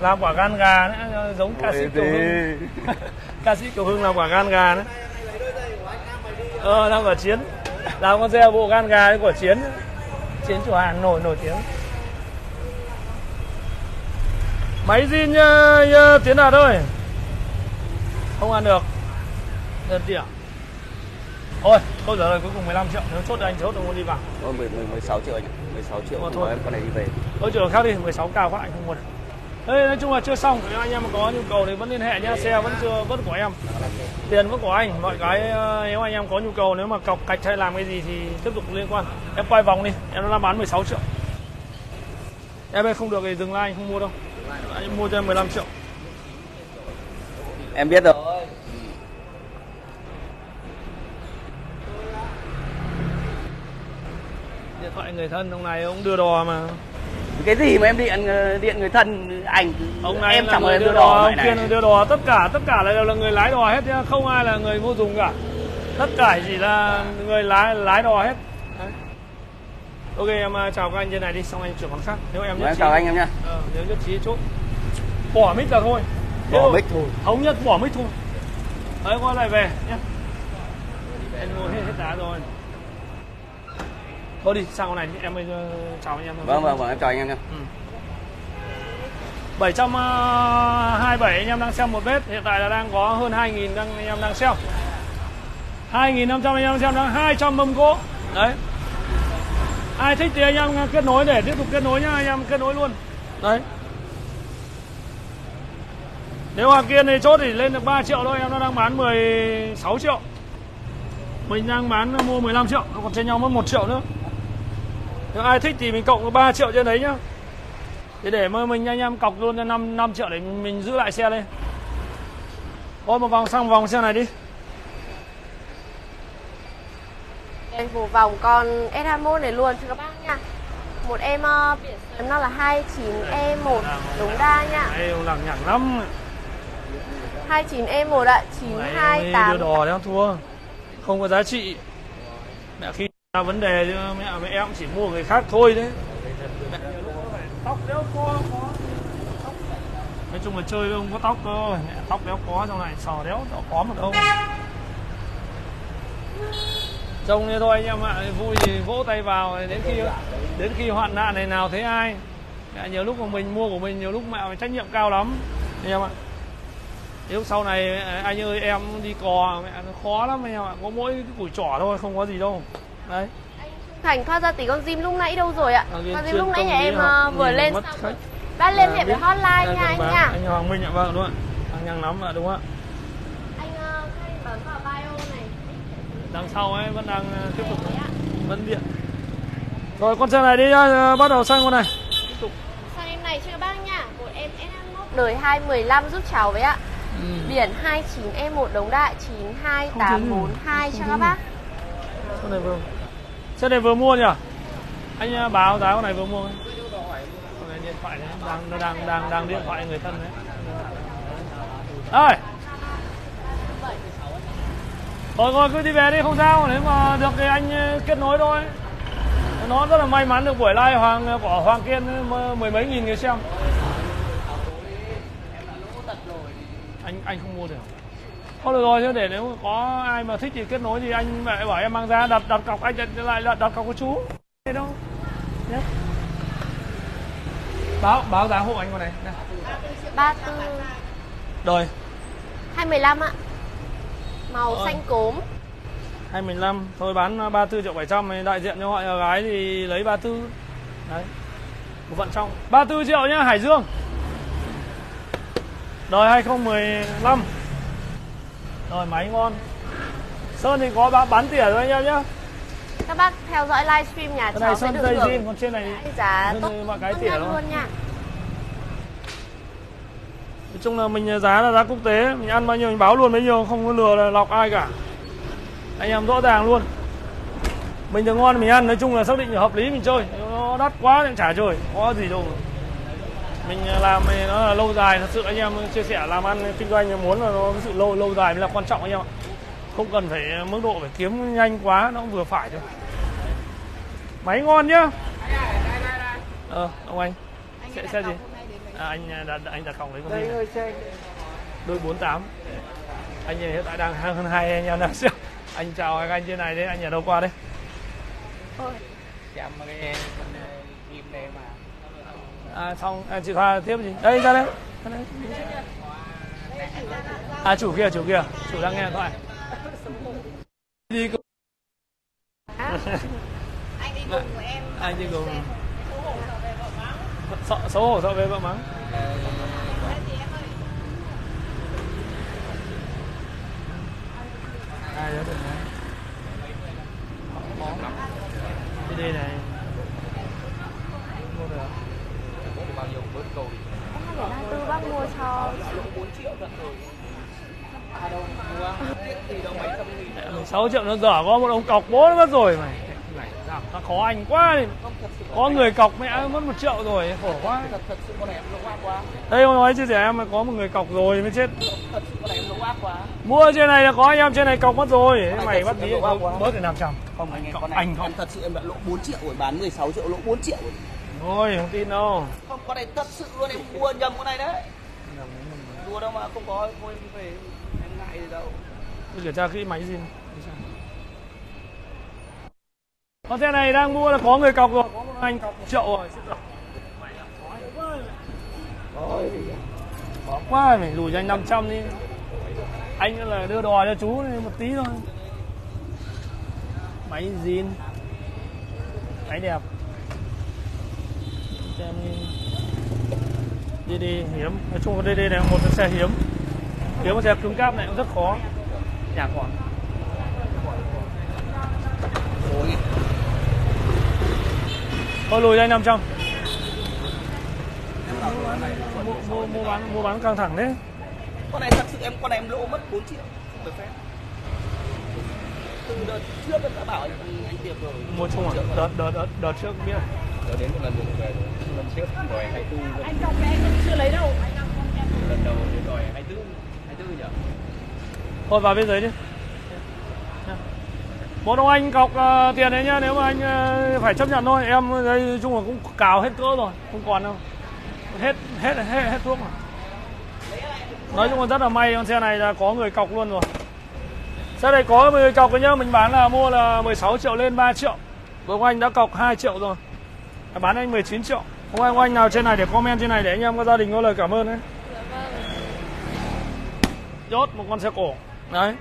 Làm quả gan gà nữa, giống ca sĩ Kiều. Hưng. ca sĩ Kiều Hưng làm quả gan gà nữa. Ờ, làm quả chiến. Làm con xe bộ gan gà của chiến. Chiến chủ hàng nổi nổi tiếng. Máy zin uh, Tiến Đạt ơi. Không ăn được. Đơn tỉa Thôi, câu trả lời cuối cùng 15 triệu. Nếu chốt anh chốt tôi muốn đi vào. Ôi, 10, 10, 16 triệu anh ạ. 16 triệu Mà thôi. em con này đi về. Thôi trường khác đi, 16 cao quá anh không mua được. Thế nói chung là chưa xong, nếu anh em có nhu cầu thì vẫn liên hệ nhá, xe vẫn chưa vẫn của em, tiền vẫn của anh, mọi cái ờ, nếu anh em có nhu cầu nếu mà cọc cạch hay làm cái gì thì tiếp tục liên quan. Em quay vòng đi, em đang bán 16 triệu. Em ơi không được thì dừng like anh không mua đâu. Anh mua cho em 15 triệu. Em biết rồi. Điện thoại người thân ông này ông đưa đò mà. Cái gì mà em điện ờ, điện người thân ảnh? Ông này em chẳng người đưa, đưa đò, đò ông kia đưa đò tất cả tất cả là đều là người lái đò hết không ai là người vô dùng cả. Tất cả chỉ là người lái lái đò hết ok em à, chào các anh trên này đi xong anh chuyển con khác. Nếu em nhất em trí. chào anh em nhá ờ, nếu nhất trí chốt bỏ mic là thôi. Bỏ Nếu- mic thôi. Thống nhất bỏ mic thôi. Đấy quay lại về nhé anh mua hết hết đá rồi. Thôi đi sang con này em ờ, chào anh em thôi. vâng vâng vâng em chào anh em nhá 727 anh em đang xem một bếp hiện tại là đang có hơn 2.000 đang anh em đang xem. 2.500 anh em xem đang 200 mâm cỗ. Đấy ai thích thì anh em kết nối để tiếp tục kết nối nhá anh em kết nối luôn. Đấy. Nếu hàng kia này chốt thì lên được 3 triệu thôi em nó đang bán 16 triệu. Mình đang bán mua 15 triệu nó còn trên nhau mất 1 triệu nữa. Nếu ai thích thì mình cộng 3 triệu trên đấy nhá. Thế để mà mình anh em cọc luôn cho 5, 5 triệu để mình, giữ lại xe lên Ôi một vòng sang vòng xe này đi Đây, một vòng con S21 này luôn. Cho các bác nha. Một em ờ, biển số nó là 29E1 đúng đa nha. Đây lằng nhằng lắm. 29E1 ạ. Này, đưa 928 đò đéo thua. Không có giá trị. Mẹ khi ra vấn đề chứ mẹ mẹ em chỉ mua người khác thôi đấy. Mẹ, Tóc đéo có. Nói chung là chơi không có tóc cơ. Mẹ, Tóc đéo có trong này sò đéo đéo có một đâu Trông như thôi anh em ạ. Vui thì vỗ tay vào Đến khi đến khi hoạn nạn này nào thấy ai. Mẹ, Nhiều lúc mà mình mua của mình Nhiều lúc mẹ phải trách nhiệm cao lắm. Anh em ạ. Nếu sau này anh ơi em đi cò mẹ nó khó lắm anh em ạ. Có mỗi cái củi trỏ thôi không có gì đâu. Đấy. Thành thoát ra tí con Jim lúc nãy đâu rồi ạ? Liên Con Jim lúc nãy nhà em học, ờ, vừa nhìn lên xong khách. Bác liên À, hệ với biết. hotline À, nha anh vâng, nha. Anh Hoàng Minh ạ vâng đúng ạ. Anh Nhang lắm ạ đúng ạ Anh ờ, hay bấm vào bio này đằng sau ấy vẫn đang ờ, tiếp tục vẫn điện. Rồi con xe này đi ờ, bắt đầu sang con này. Tiếp tục. Sang em này cho các bác nha Một em S21 đời 215 giúp cháu với ạ. Biển 29E1 Đống Đại 92842 cho các bác. Xe này vừa xe này vừa mua nhỉ? Anh ờ, báo giá con này vừa mua. Con này điện thoại đấy đang đang đang đang điện thoại người thân đấy. Ơi Thôi thôi cứ đi về đi không sao Nếu mà được thì anh ờ, kết nối thôi. Nó rất là may mắn được buổi live Hoàng của Hoàng Kiên ờ, mười mấy nghìn người xem. Anh anh không mua được. Thôi được rồi chứ để nếu có ai mà thích thì kết nối thì anh lại bảo em mang ra đặt đặt cọc anh lại đặt, đặt cọc của chú. Thế đâu? Nhé. Báo báo giá hộ anh con này Đây. 34 Rồi. 215 ạ Màu Ờ. xanh cốm. 215 thôi bán 34 triệu 700 thì đại diện cho họ gái thì lấy 34 đấy bộ phận trong. 34 triệu nhá Hải Dương. Đời 2015 rồi máy ngon. Sơn thì có bán, bán tỉa rồi anh em nhá. Các bác theo dõi livestream nhà cái cháu này sẽ Sơn được hưởng. còn trên này giá tốt. mọi cái tỉa luôn nha nói chung là mình giá là giá quốc tế. Mình ăn bao nhiêu mình báo luôn bấy nhiêu không có lừa là lọc ai cả. Anh em rõ ràng luôn. Mình được ngon mình ăn nói chung là xác định là hợp lý mình chơi. Nó đắt quá thì trả chơi. Có gì đâu. Mình làm thì nó là lâu dài. Thật sự anh em chia sẻ làm ăn kinh doanh muốn là nó cái sự lâu lâu dài mới là quan trọng anh em ạ. Không cần phải mức độ phải kiếm nhanh quá nó cũng vừa phải thôi. Máy ngon nhá. Ờ ông anh sẽ xe gì à, anh đặt anh đặt cọc lấy con gì này? đôi 48 anh hiện tại đang hơn hai anh em đang xem anh chào các anh trên này đấy anh ở đâu qua đây Chạm cái kim này mà. À xong à, chị Thoa tiếp gì đây ra đây. Ra đây. à chủ kia chủ kia. Chủ đang nghe điện thoại. Đi cùng. Anh đi cùng của em. Anh đi cùng sợ, xấu hổ, sợ về vợ mắng. Ai đó được khó cái đây này. Mua được. Bao nhiêu bớt cầu đi bác mua cho 4 triệu thật rồi à đâu mua thì đâu mấy trăm nghìn 6 triệu nó dở có một ông cọc bố nó mất rồi mày sao nó khó anh quá thì không thật sự có người cọc mẹ mất một triệu rồi khổ quá. Thật thật sự con này ác quá đây ông nói chia sẻ em là có một người cọc rồi mới chết. Thật sự con này ác quá mua trên này là có anh em trên này cọc mất rồi. Này mày bắt sự tí là quá quá. bớt thì 500 không anh em Cậu- con này anh không. em thật sự em đã lỗ 4 triệu rồi bán 16 triệu lỗ 4 triệu rồi. Thôi không tin đâu. Không con này thật sự luôn em mua nhầm con này đấy. Đua đâu mà không có thôi em về em ngại gì đâu. Tôi kiểm tra kỹ máy gì con xe này đang mua là có người cọc rồi, có một anh cọc một triệu rồi. Khó quá mày lùi cho anh 500 đi. Anh là đưa đò cho chú một tí thôi. Máy zin. Máy đẹp. Xem đi. Đi hiếm. Nói chung là DD này là một cái xe hiếm. Hiếm một xe cứng cáp này cũng rất khó. Nhà khoảng ôi thôi lùi anh 500 mua, mua, mua bán mua bán căng thẳng đấy. Con này thật sự em con này em lỗ mất 4 triệu không được phép. Từ đợt trước em đã bảo anh anh tiệp rồi. Mua chung à? Đợt đợt đợt, đợt trước biết? Đỡ đến một lần rồi về rồi. Lần trước đòi 24 anh chồng em vẫn chưa lấy đâu. Anh đang con em lần đầu đòi 24 24 nhỉ? thôi vào bên dưới đi một ông anh cọc ờ, tiền đấy nhá nếu mà anh ờ, phải chấp nhận thôi. Em đây nói chung là cũng cào hết cỡ rồi không còn đâu. Hết hết hết hết thuốc rồi. Nói chung là rất là may con xe này là có người cọc luôn rồi. Xe này có người cọc đấy nhá mình bán là mua là 16 triệu lên 3 triệu. Vừa ông anh đã cọc 2 triệu rồi. Bán anh 19 triệu. Không ai có anh nào trên này để comment trên này để anh em có gia đình có lời cảm ơn đấy. Chốt một con xe cổ. Đấy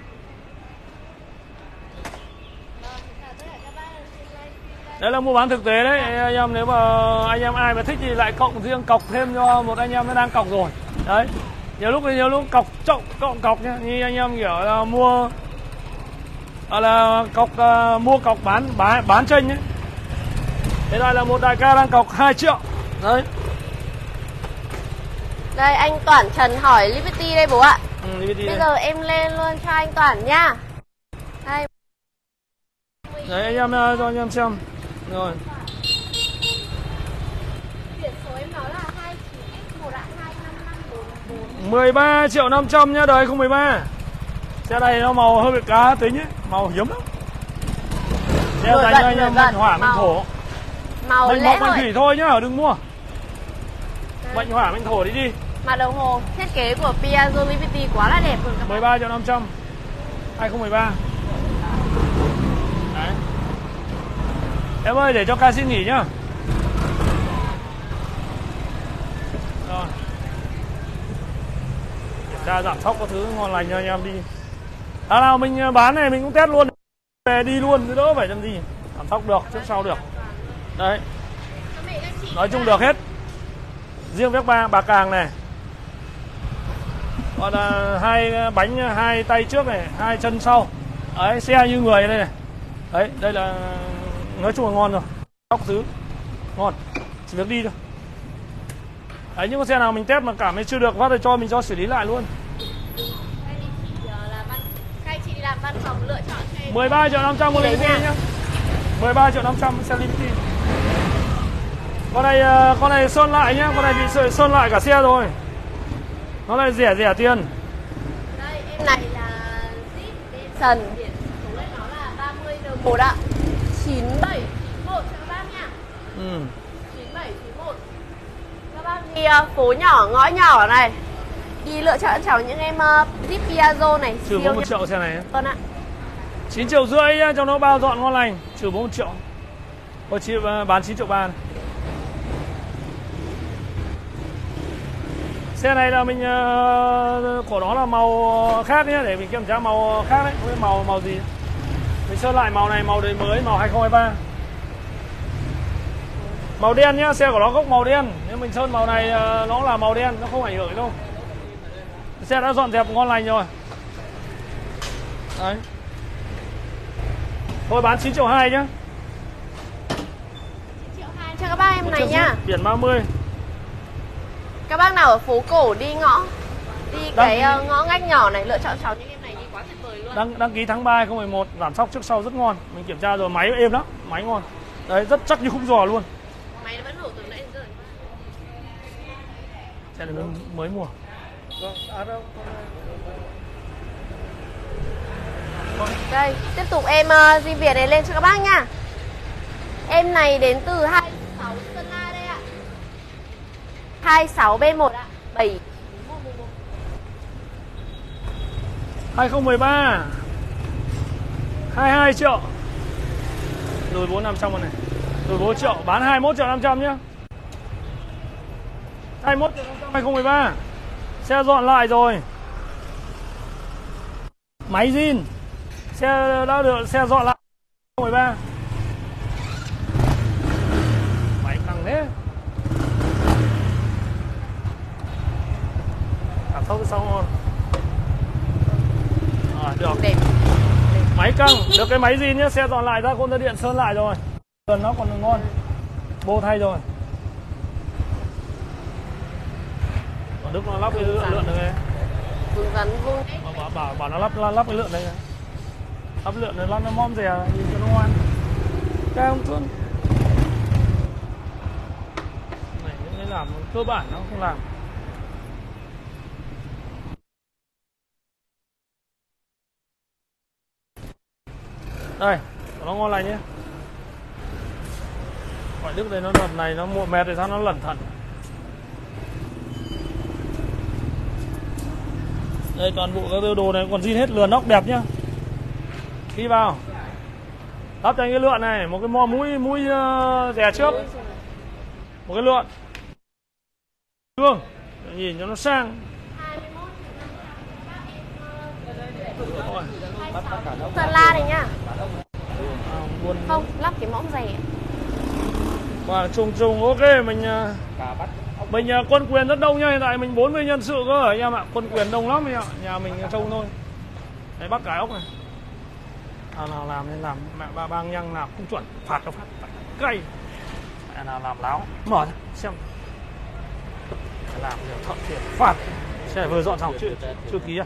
đấy là mua bán thực tế đấy. Anh em nếu mà anh em ai mà thích thì lại cộng riêng cọc thêm cho một anh em nó đang cọc rồi. Đấy. Nhiều lúc thì nhiều lúc cọc trọng cộng cọc nhá. Như anh em kiểu là mua à, là cọc à, mua cọc bán bán bán tranh ấy thế đây là một đại ca đang cọc 2 triệu. Đấy. Đây anh Toản Trần hỏi Liberty đây bố ạ. Ừ, DVD Bây đây. giờ em lên luôn cho anh Toản nha Đây. Đấy anh em à, cho anh em xem rồi. Biển số em nói là 29X1 ạ 25544 13 triệu 500 nhá đời 013 Xe này nó màu hơi bị cá tính ấy Màu hiếm lắm. Xe cho anh em mạnh hỏa mạnh thổ. Màu Mạnh mộc mạnh thủy thôi nhá đừng mua. Mạnh hỏa mạnh thổ đi đi. Mặt đồng hồ thiết kế của Piaggio Liberty quá là đẹp rồi các bạn. 13 triệu 500 2013 Đấy Em ơi để cho ca xin nghỉ nhá. Rồi. Kiểm tra giảm sóc có thứ ngon lành cho anh em đi. À nào mình à, bán này mình cũng test luôn. Về đi luôn chứ đỡ phải làm gì. Giảm sóc được, trước sau được. Đấy. Nói chung được hết. Riêng vét ba bạc càng này. Còn là hai à, bánh à, hai tay trước này hai chân sau. Đấy xe như người đây này. Đấy đây là nói chung là ngon rồi. Tóc tứ ngon. Chỉ việc đi thôi. Đấy những con xe nào mình test mà cảm thấy chưa được phát thì cho mình cho xử lý lại luôn. Đây thì chị ờ, 13 triệu 500 một Đấy Liberty nha. nhá. 13 triệu 500 xe Liberty. Con này ờ, con này sơn lại nhá. Con này bị sơn- sơn lại cả xe rồi. Nó lại rẻ rẻ tiền. Đây em này là Jeep Denson Biển số này nó là 30 R1 ạ 9791 cho các bác nha ừ. 9791 Các bác đi ờ, phố nhỏ ngõ nhỏ này Đi lựa chọn cháu những em uh, Jeep Piaggio này trừ 41 nhá. triệu xe này Vâng ạ 9 triệu rưỡi nhá, cho nó bao dọn ngon lành trừ 4 triệu Ôi chị ờ, bán 9 triệu ba này. Xe này là mình ờ, của nó là màu khác nhé để mình kiểm tra màu khác đấy, không biết màu màu gì. Mình sơn lại màu này màu đời mới màu 2023. Màu đen nhá, xe của nó gốc màu đen. Nếu mình sơn màu này ờ, nó là màu đen, nó không ảnh hưởng đâu. Xe đã dọn dẹp ngon lành rồi. Đấy. Thôi bán 9 triệu 2 nhá. triệu hai cho các bác em Một này nhá Biển 30. Các bác nào ở phố cổ đi ngõ Đi Đăng cái ký. ờ, ngõ ngách nhỏ này lựa chọn cháu những em này đi quá tuyệt vời luôn Đăng đăng ký tháng 3 2011 giảm sóc trước sau rất ngon. Mình kiểm tra rồi máy êm lắm, máy ngon. đấy rất chắc như khúc giò luôn xe này mới- mới mua Đây, tiếp tục em uh, Di Việt này lên cho các bác nha Em này đến từ 26 Sơn La đây ạ. 26 B1 ạ. 7 2013 22 triệu. Lùi 4 500 con này. Lùi 4 triệu. Bán 21 triệu 500 nhá 21 triệu 500 2013 Xe dọn lại rồi. Máy zin. Xe đã được xe dọn lại. 2013 Máy căng thế. Cảm sau ngon Rồi. Được. Đẹp. Máy căng, được cái máy gì nhá, xe dọn lại ra công tơ điện sơn lại rồi. Nó còn ngon. Bô thay rồi. Đức nó lắp cái lượn lượn này. Vùng rắn vùng Bảo, bảo, bảo, nó lắp lắp, lắp cái lượn này. Lắp lượn này lắp nó mom rẻ nhìn cho nó ngoan. Cao không thương. Này cái làm cơ bản nó không làm. Đây, nó ngon lành nhé. Gọi Đức đây nó đợt này nó mua mệt thì sao nó lẩn thẩn. Đây toàn bộ các đồ này còn zin hết lừa nóc đẹp nhá. Đi vào. Lắp cho anh cái lượn này, một cái mo mũi mũi uh, rẻ trước. Một cái lượn. Thương. Nhìn cho nó sang. Sơn La này nhá buôn Không, lắp cái mõm dày Và trùng trùng ok mình à, mình à, quân quyền rất đông nha hiện tại mình 40 nhân sự cơ anh em ạ. Quân quyền đông lắm anh ạ. Nhà mình trông thôi. Đấy bắt cái ốc này. À, nào làm nên làm. Mẹ ba bang nhăng làm không chuẩn. Phạt cho phạt. Cay. Mẹ nào làm láo. Mở ra, xem. Làm giờ thợ thiệt phạt. Xe vừa dọn xong chưa chưa ký à?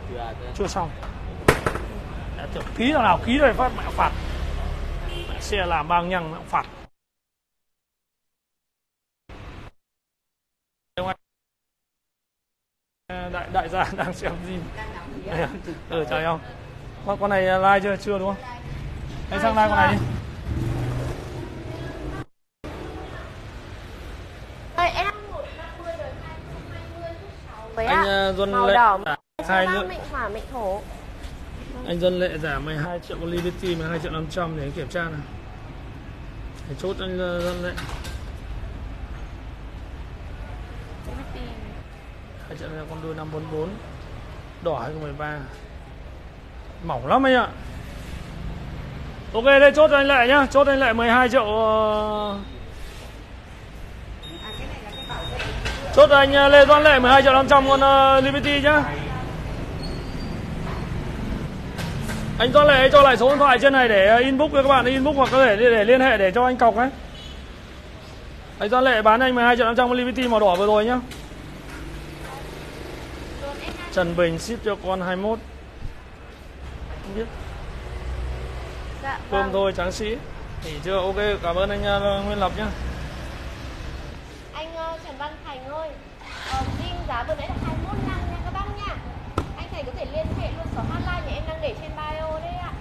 Chưa xong. Mẹ tưởng ký nào nào ký rồi phát mẹ phạt. Mẹ xe làm bang nhăng mẹ phạt. Đại đại gia đang xem gì ừ chào ông con con này like chưa chưa đúng không? Hãy sang like con này đi. Đây, em một năm mươi đời 2020 với anh Duân Màu Lệ đỏ hai nữa mệnh hỏa mệnh thổ anh Duân Lệ giảm 12 triệu con Liberty 12 triệu 500 để anh kiểm tra này để chốt anh uh, Duân Lệ 2 triệu là con đuôi 544 đỏ 2013 mỏng lắm anh ạ. Ok đây chốt anh lại nhá. Chốt anh lại 12 triệu ờ, Chốt anh ờ, Lê Doan Lệ 12 triệu 500 con uh, Liberty nhá. Anh Doan Lệ cho lại số điện thoại trên này để ờ, inbox với các bạn inbox hoặc có thể để, để liên hệ để cho anh cọc ấy. Anh Doan Lệ bán anh 12 triệu 500 con Liberty màu đỏ vừa rồi nhá. Trần Bình ship cho con 21 Không biết. Dạ Cơm vâng. thôi tráng sĩ. Nghỉ chưa? Ok, cảm ơn anh uh, Nguyên Lập nhá. Anh ờ, Trần Văn Thành ơi ờ, Zing giá vừa nãy là 21 năm nha các bác nha. Anh Thành có thể liên hệ luôn số hotline nhà em đang để trên bio đấy ạ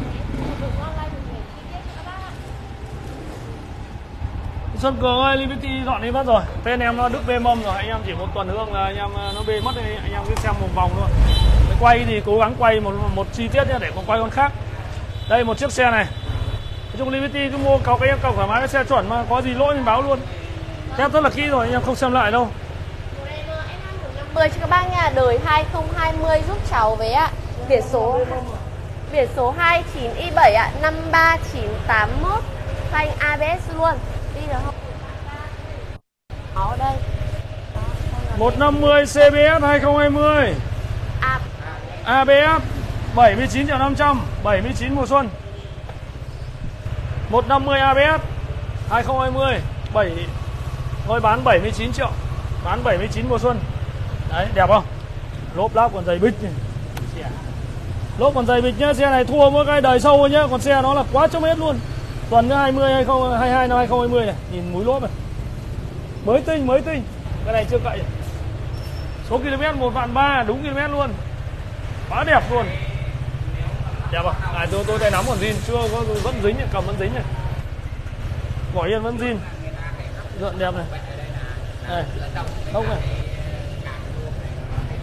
Để em dùng online thì gửi chi tiết cho các bác ạ sơn Cường ơi, Liberty dọn đi mất rồi. Tên em nó đứt bê mâm rồi, anh em chỉ một tuần hương là anh em ờ, nó bê mất thì anh em cứ xem một vòng thôi. Quay thì cố gắng quay một một chi tiết nhé để còn quay con khác. Đây một chiếc xe này. Nói chung Liberty cứ mua cầu cái em thoải mái cái xe chuẩn mà có gì lỗi mình báo luôn. Test rất là kỹ rồi, anh em không xem lại đâu. Model S550 cho các bác nha Đời 2020 giúp cháu với ạ. Biển số Biển số 29Y7 ạ 53981 xanh ABS luôn. Đi không? Đó đây 150 CBS 2020 À, ABS 79 triệu 500 79 mùa xuân. 150 ABS 2020 7 Thôi bán 79 triệu Bán 79 mùa xuân. Đấy đẹp không? Lốp láp còn dày bích nhỉ. Lốp còn dày bích nhá Xe này thua mỗi cái đời sâu nhá Còn xe nó là quá chấm hết luôn tuần 20 2022 năm 2020 này. Nhìn mũi lốp này. Mới tinh mới tinh. Cái này chưa cậy. Số km một vạn ba đúng km luôn. Quá đẹp luôn. Đẹp à, à tôi tôi tay nắm còn zin. Chưa có vẫn dính nhỉ cầm vẫn dính nhỉ vỏ yên vẫn zin. Rợn đẹp này. Này không này.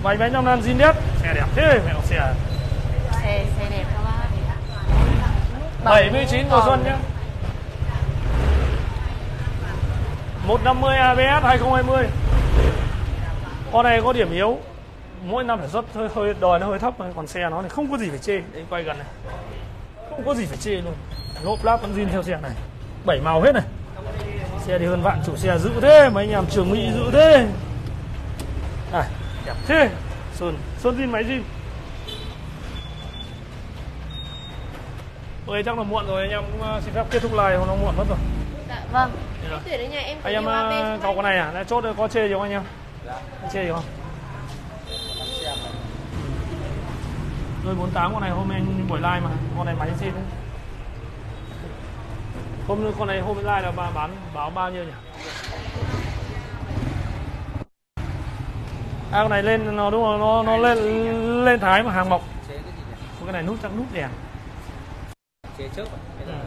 Vành bánh năm nan zin đét xe đẹp. Thế mẹ xe xe xe đẹp các bác 79 mùa xuân nhé 150 ABS 2020 Con này có điểm yếu. Mỗi năm sản xuất hơi, hơi đòi nó hơi thấp. Còn xe nó thì không có gì phải chê. Đấy quay gần này. Không có gì phải chê luôn. Lốp láp vẫn zin theo xe này. Bảy màu hết này. Xe thì hơn vạn chủ xe giữ thế. Mấy anh em trường mỹ giữ thế. À, Đẹp thế. Sơn Sơn zin máy zin Ôi chắc là muộn rồi. Anh em cũng ờ, xin phép kết thúc live hôm nó muộn mất rồi. Dạ vâng. Tuyển nhà em có Anh em cậu tay. con này à? Đã chốt có chê gì không anh em? Có chê gì không? Rồi 48 con này hôm anh buổi live mà, con này máy xin đấy. Hôm con này hôm live là bà bán báo bao nhiêu nhỉ? À con này lên nó đúng rồi, nó nó lên lên thái mà hàng mộc. chế cái gì nhỉ Cái này nút chắc nút đèn. chế trước à? Hay là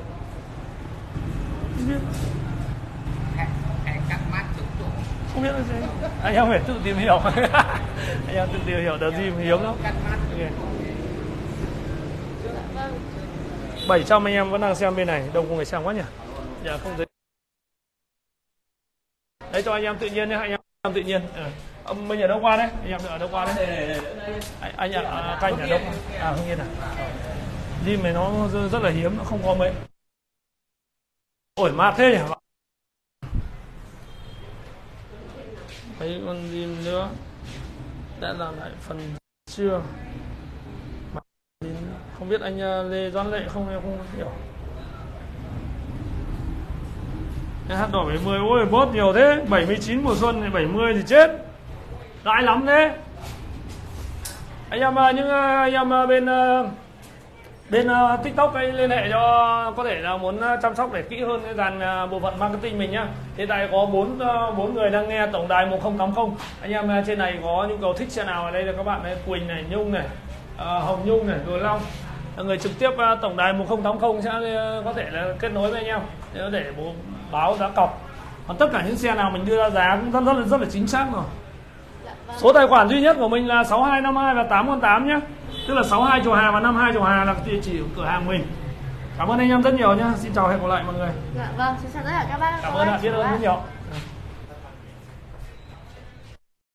Không biết. hay cắt mắt chống chỗ không biết là gì. Anh em phải tự tìm hiểu. Anh em tự tìm hiểu đợt gì mà hiếm lắm. Bảy trăm 700 anh em vẫn đang xem bên này đông không người xem quá nhỉ? Dạ không thấy. Đấy cho anh em tự nhiên nhé anh em tự nhiên. À. ông mình ở đâu qua đấy anh em ở đâu qua đấy. Anh, anh ạ à, canh ở đâu à không yên à? Jim này nó rất- rất là hiếm nó không có mấy. Ổi mát thế nhỉ? Mấy con dim nữa. Đã làm lại phần chưa? Mà đến không biết anh ờ, Lê Doãn Lệ không em không hiểu. Cái hát đỏ 70 ôi bớt nhiều thế. 79 mùa xuân thì 70 thì chết. Lãi lắm thế. Anh em à, những ờ, anh em bên bên à, TikTok ấy liên hệ cho có thể là muốn à, chăm sóc để kỹ hơn cái dàn à, bộ phận marketing mình nhá. Hiện tại có 4 bốn người đang nghe tổng đài 1080. Anh em trên này có nhu cầu thích xe nào ở đây là các bạn này Quỳnh này, Nhung này, à, Hồng Nhung này, Đồ Long người trực tiếp tổng đài 1080 sẽ có thể là kết nối với anh em để để bố báo giá cọc. Còn tất cả những xe nào mình đưa ra giá cũng rất rất là rất là chính xác rồi. Dạ vâng. Số tài khoản duy nhất của mình là 6252 và 818 nhé. Tức là 62 chùa Hà và 52 chùa Hà là địa chỉ của cửa hàng mình. Cảm ơn anh em rất nhiều nhé. Xin chào hẹn gặp lại mọi người. Dạ vâng. Xin chào tất cả các bác. Cảm các ơn ạ, biết ơn rất nhiều.